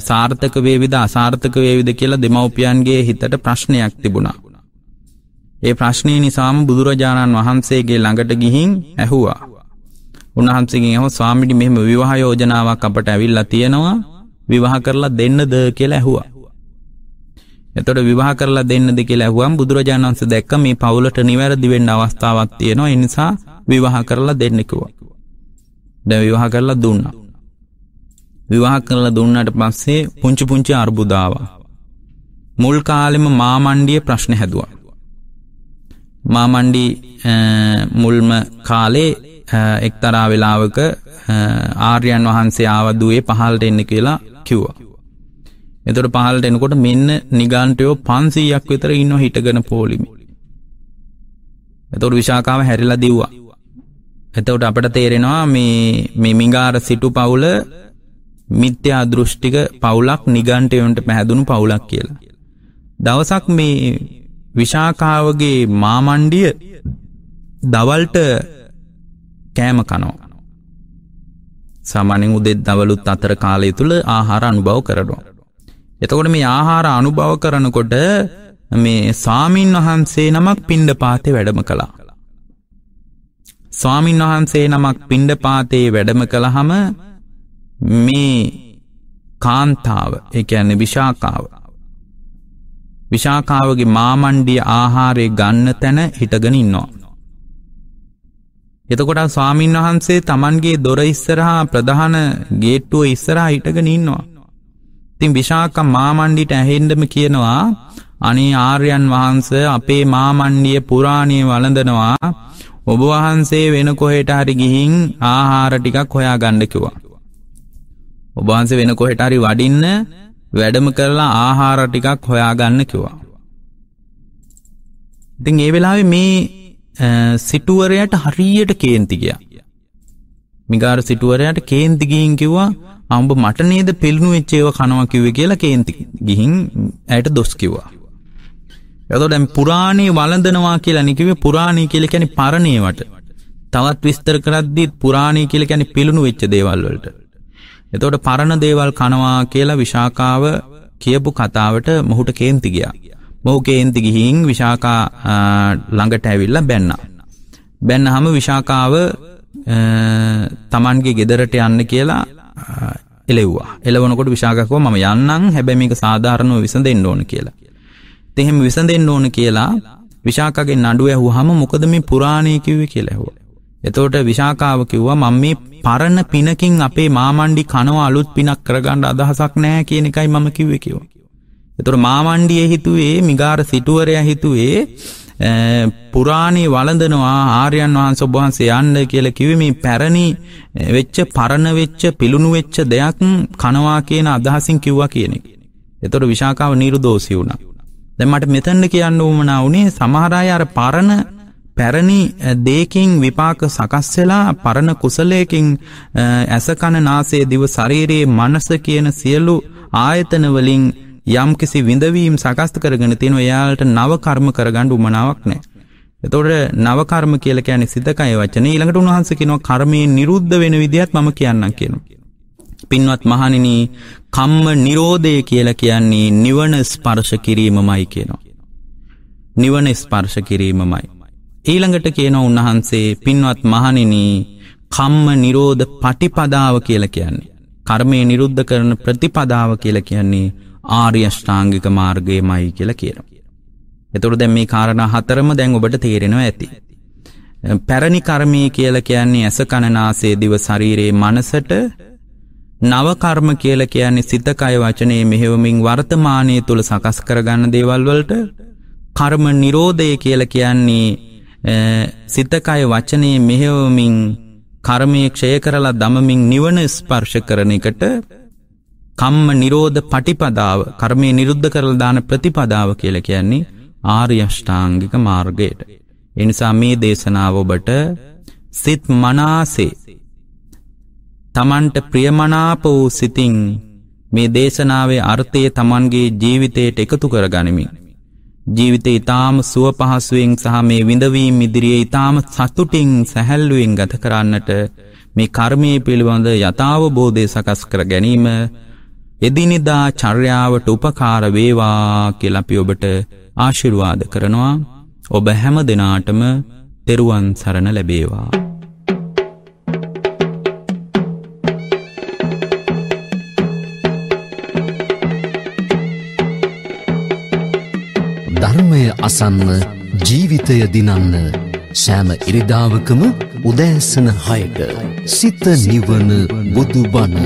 සාර්ථක වේවිද අසාර්ථක වේවිද කියලා දෙමව්පියන්ගේ හිතට ප්‍රශ්නයක් තිබුණා. ඒ ප්‍රශ්නය නිසාම බුදුරජාණන් වහන්සේගේ ළඟට ගිහින් ඇහුවා. උන්වහන්සේගෙන් ඇහුවා ස්වාමීනි මෙහෙම විවාහ යෝජනාවක් අපට ඇවිල්ලා තියෙනවා විවාහ කරලා දෙන්නද කියලා ඇහුවා. එතකොට විවාහ කරලා දෙන්නද කියලා ඇහුවම් බුදුරජාණන් වහන්සේ දැක්ක මේ පවුලට නිවැරදි වෙන්න අවස්ථාවක් තියෙනවා ඒ නිසා විවාහ කරලා දෙන්න කිව්වා. දැන් විවාහ කරලා දුන්නා. විවාහ කරලා දුන්නට පස්සේ පුංචි පුංචි අර්බුදාවා. මුල් කාලෙම මාමණ්ඩිය ප්‍රශ්න හැදුවා. මාමණ්ඩි මුල්ම කාලේ එක්තරා වෙලාවක ආර්යයන් වහන්සේ ආවදුවේ පහල්ට එන්න කියලා කිව්වා. එතොට පහල්ට එනකොට මෙන්න නිගන්ටයෝ පන්සීයක් විතර ඉන්න හිටගෙන පෝලිමි. එතොට විශාකාව හැරිලා දිව්වා. එතවට අපට තේරෙනවා මේ මිගාර සිටු පවුල මිත්‍යා දෘෂ්ටික පවුලක් නිගන්ටයොන්ට පැහැදුණු පවුලක් කියලා. දවසක් මේ විශාකාවගේ මාමණ්ඩිය දවල්ට කෑම කනෝ. සාමානෙන් උදෙත් දවලුත් අතර කාලය තුළ ආහාර අනුභව කරනවා. එතකොට මේ ආහාර අනුභව කරනකොට මේ සාමීන් වහන්සේ නමක් පිණ්ඩ පාතේ වැඩම කළා. ස්වාමීන් වහන්සේ නමක් පිණ්ඩ පාතේ වැඩම කළහම මේ කාන්තාව එකන්නේ විශාකාව. විශාකාවගේ මාමණ්ඩිය ආහාරය ගන්න තැන හිටගෙන ඉන්නවා. එතකොට ස්වාමීන් වහන්සේ තමන්ගේ දොර ඉස්සරහා ප්‍රධාන ගේට්ටුව ඉස්සරහා හිටගෙන ඉන්නවා. තින් විශාක මාමණ්ඩිට ඇහෙන්ඩම කියනවා අනේ ආර්යන් වහන්ස අපේ මාමණ්ඩිය පුරාණය වළඳනවා ඔබ වහන්සේ වෙන කොහෙට හරි ගිහින් ආහාර ටිකක් හොයා ගණ්ඩකිවා. ඔබහන්සේ වෙන කොහෙට හරි වඩින්න වැඩම කරලා ආහාර ටිකක් හොයාගන්න කිව්වා. ඉතින් ඒ වෙලාවේ මේ සිටුවරයට හරියට කේන්ති ගියා. මිගාර සිටුවරයට කේන්ති ගිහින් කිව්වා අඹ මට නේද පිළිණු වෙච්ච ඒවා කනවා කිව්වේ කියලා කේන්ති ගිහින් ඇයට දොස් කිව්වා. එතකොට දැන් පුරාණේ වළඳනවා කියලා නිකිවේ පුරාණේ කියලා කියන්නේ පරණේවට. තවත් විස්තර කරද්දී පුරාණේ කියලා කියන්නේ පිළිණු වෙච්ච දේවල් වලට. එතකොට පරණ දේවල් කනවා කියලා විශාකාව කියපු කතාවට මොහුට කේන්ති ගියා. මොහු කේන්ති ගිහින් විශාකා ළඟට ඇවිල්ලා බැන්නා. බැන්නහම විශාකාව තමන්ගේ ගෙදරට යන්න කියලා එලෙව්වා. එලවනකොට විශාකකව මම යන්නම් හැබැයි මේක සාධාරණව විසඳෙන්න ඕන කියලා. එහෙම විසඳෙන්න ඕන කියලා විශාකගේ නඩුව ඇහුවාම මොකද මේ පුරාණය කිව්වේ කියලා ඇහුවා. එතකොට විශාකාව කිව්වා මම මේ පරණ පිනකින් අපේ මාමණ්ඩි කනවා අලුත් පිනක් කරගන්න අදහසක් නැහැ කියන එකයි මම කිව්වේ කිව්වා. එතකොට මාමණ්ඩියේ හිතුවේ මිගාර සිටුවරයා හිතුවේ Eh, පුරාණී වළඳනවා ආර්යයන් වහන්සේ ඔබ වහන්සේ යන්න කියලා කිව්වේ මේ පැරණි eh, වෙච්ච පරණ වෙච්ච පිලුණු වෙච්ච දෙයක් කනවා කියන අදහසින් කිව්වා කියන එක. එතකොට විශාකාව නිර්දෝෂී වුණා. දැන් මට මෙතන කියන්න උවමනා වුණේ සමහර අය අර පරණ පැරණි eh, දේකින් විපාක සකස් වෙලා පරණ කුසලයකින් ඇස කන නාසය දිව ශරීරයේ මනස කියන සියලු ආයතන වලින් යම් කිසි විඳවීම් සකස් කරගෙන තියෙනවා එයාලට නව කර්ම කරගන්න උමනාවක් නැහැ. එතකොට නව කර්ම කියලා කියන්නේ සිතකය වචනේ ඊළඟට උන්වහන්සේ කියනවා කර්මයෙන් නිරුද්ධ වෙන විදිහත් මම කියන්නම් කියනවා. පින්වත් මහණෙනි කම්ම නිරෝධය කියලා කියන්නේ නිවන ස්පර්ශ කිරීමමයි කියනවා. නිවන ස්පර්ශ කිරීමමයි. ඊළඟට කියන උන්වහන්සේ පින්වත් මහණෙනි කම්ම නිරෝධ පටිපදාව කියලා කියන්නේ. කර්මය නිරුද්ධ කරන ප්‍රතිපදාව කියලා කියන්නේ ආර්ය අෂ්ටාංගික මාර්ගයමයි කියලා කියනවා. එතකොට දැන් මේ කාරණා හතරම දැන් ඔබට තේරෙනවා ඇති. පැරණි කර්මී කියලා කියන්නේ ඇස කන නාසය දිව ශරීරයේ මනසට නව කර්ම කියලා කියන්නේ සිත කය වචනේ මෙහෙවමින් වර්තමානයේ තුල සකස් කරගන්න දේවල් වලට කර්ම නිරෝධය කියලා කියන්නේ සිත කය වචනේ මෙහෙවමින් කර්මයේ ක්ෂය කරලා දමමින් නිවන ස්පර්ශ කරන එකට කම්ම නිරෝධ පටිපදාව කර්මය නිරුද්ධ කරලා දාන ප්‍රතිපදාව කියලා කියන්නේ ආර්ය අෂ්ටාංගික මාර්ගයට. ඒ නිසා මේ දේශනාව ඔබට සිත් මනාසේ තමන්ට ප්‍රියමනාප වූ සිතින් මේ දේශනාවේ අර්ථය තමන්ගේ ජීවිතයට එකතු කර ගනිමින්. ජීවිතය ඉතාම සුව පහසුවෙන් සහ මේ විඳවීම් ඉදිරියේ ඉතාම සතුටින් සැහැල්ලුවෙන් ගත කරන්නට මේ කර්මය පිළිබඳ යථාවබෝධය සකස් කර ගැනීම එදිනෙදා චර්යාවට උපකාර වේවා කියලා අපි ඔබට ආශිර්වාද කරනවා. ඔබ හැම දෙනාටම තෙරුවන් සරණ ලැබේවා. ධර්මය අසන්න ජීවිතය දිනන්න සෑම ඉරිදාවකම උදෑසන හයට සිත නිවන බුදුබණ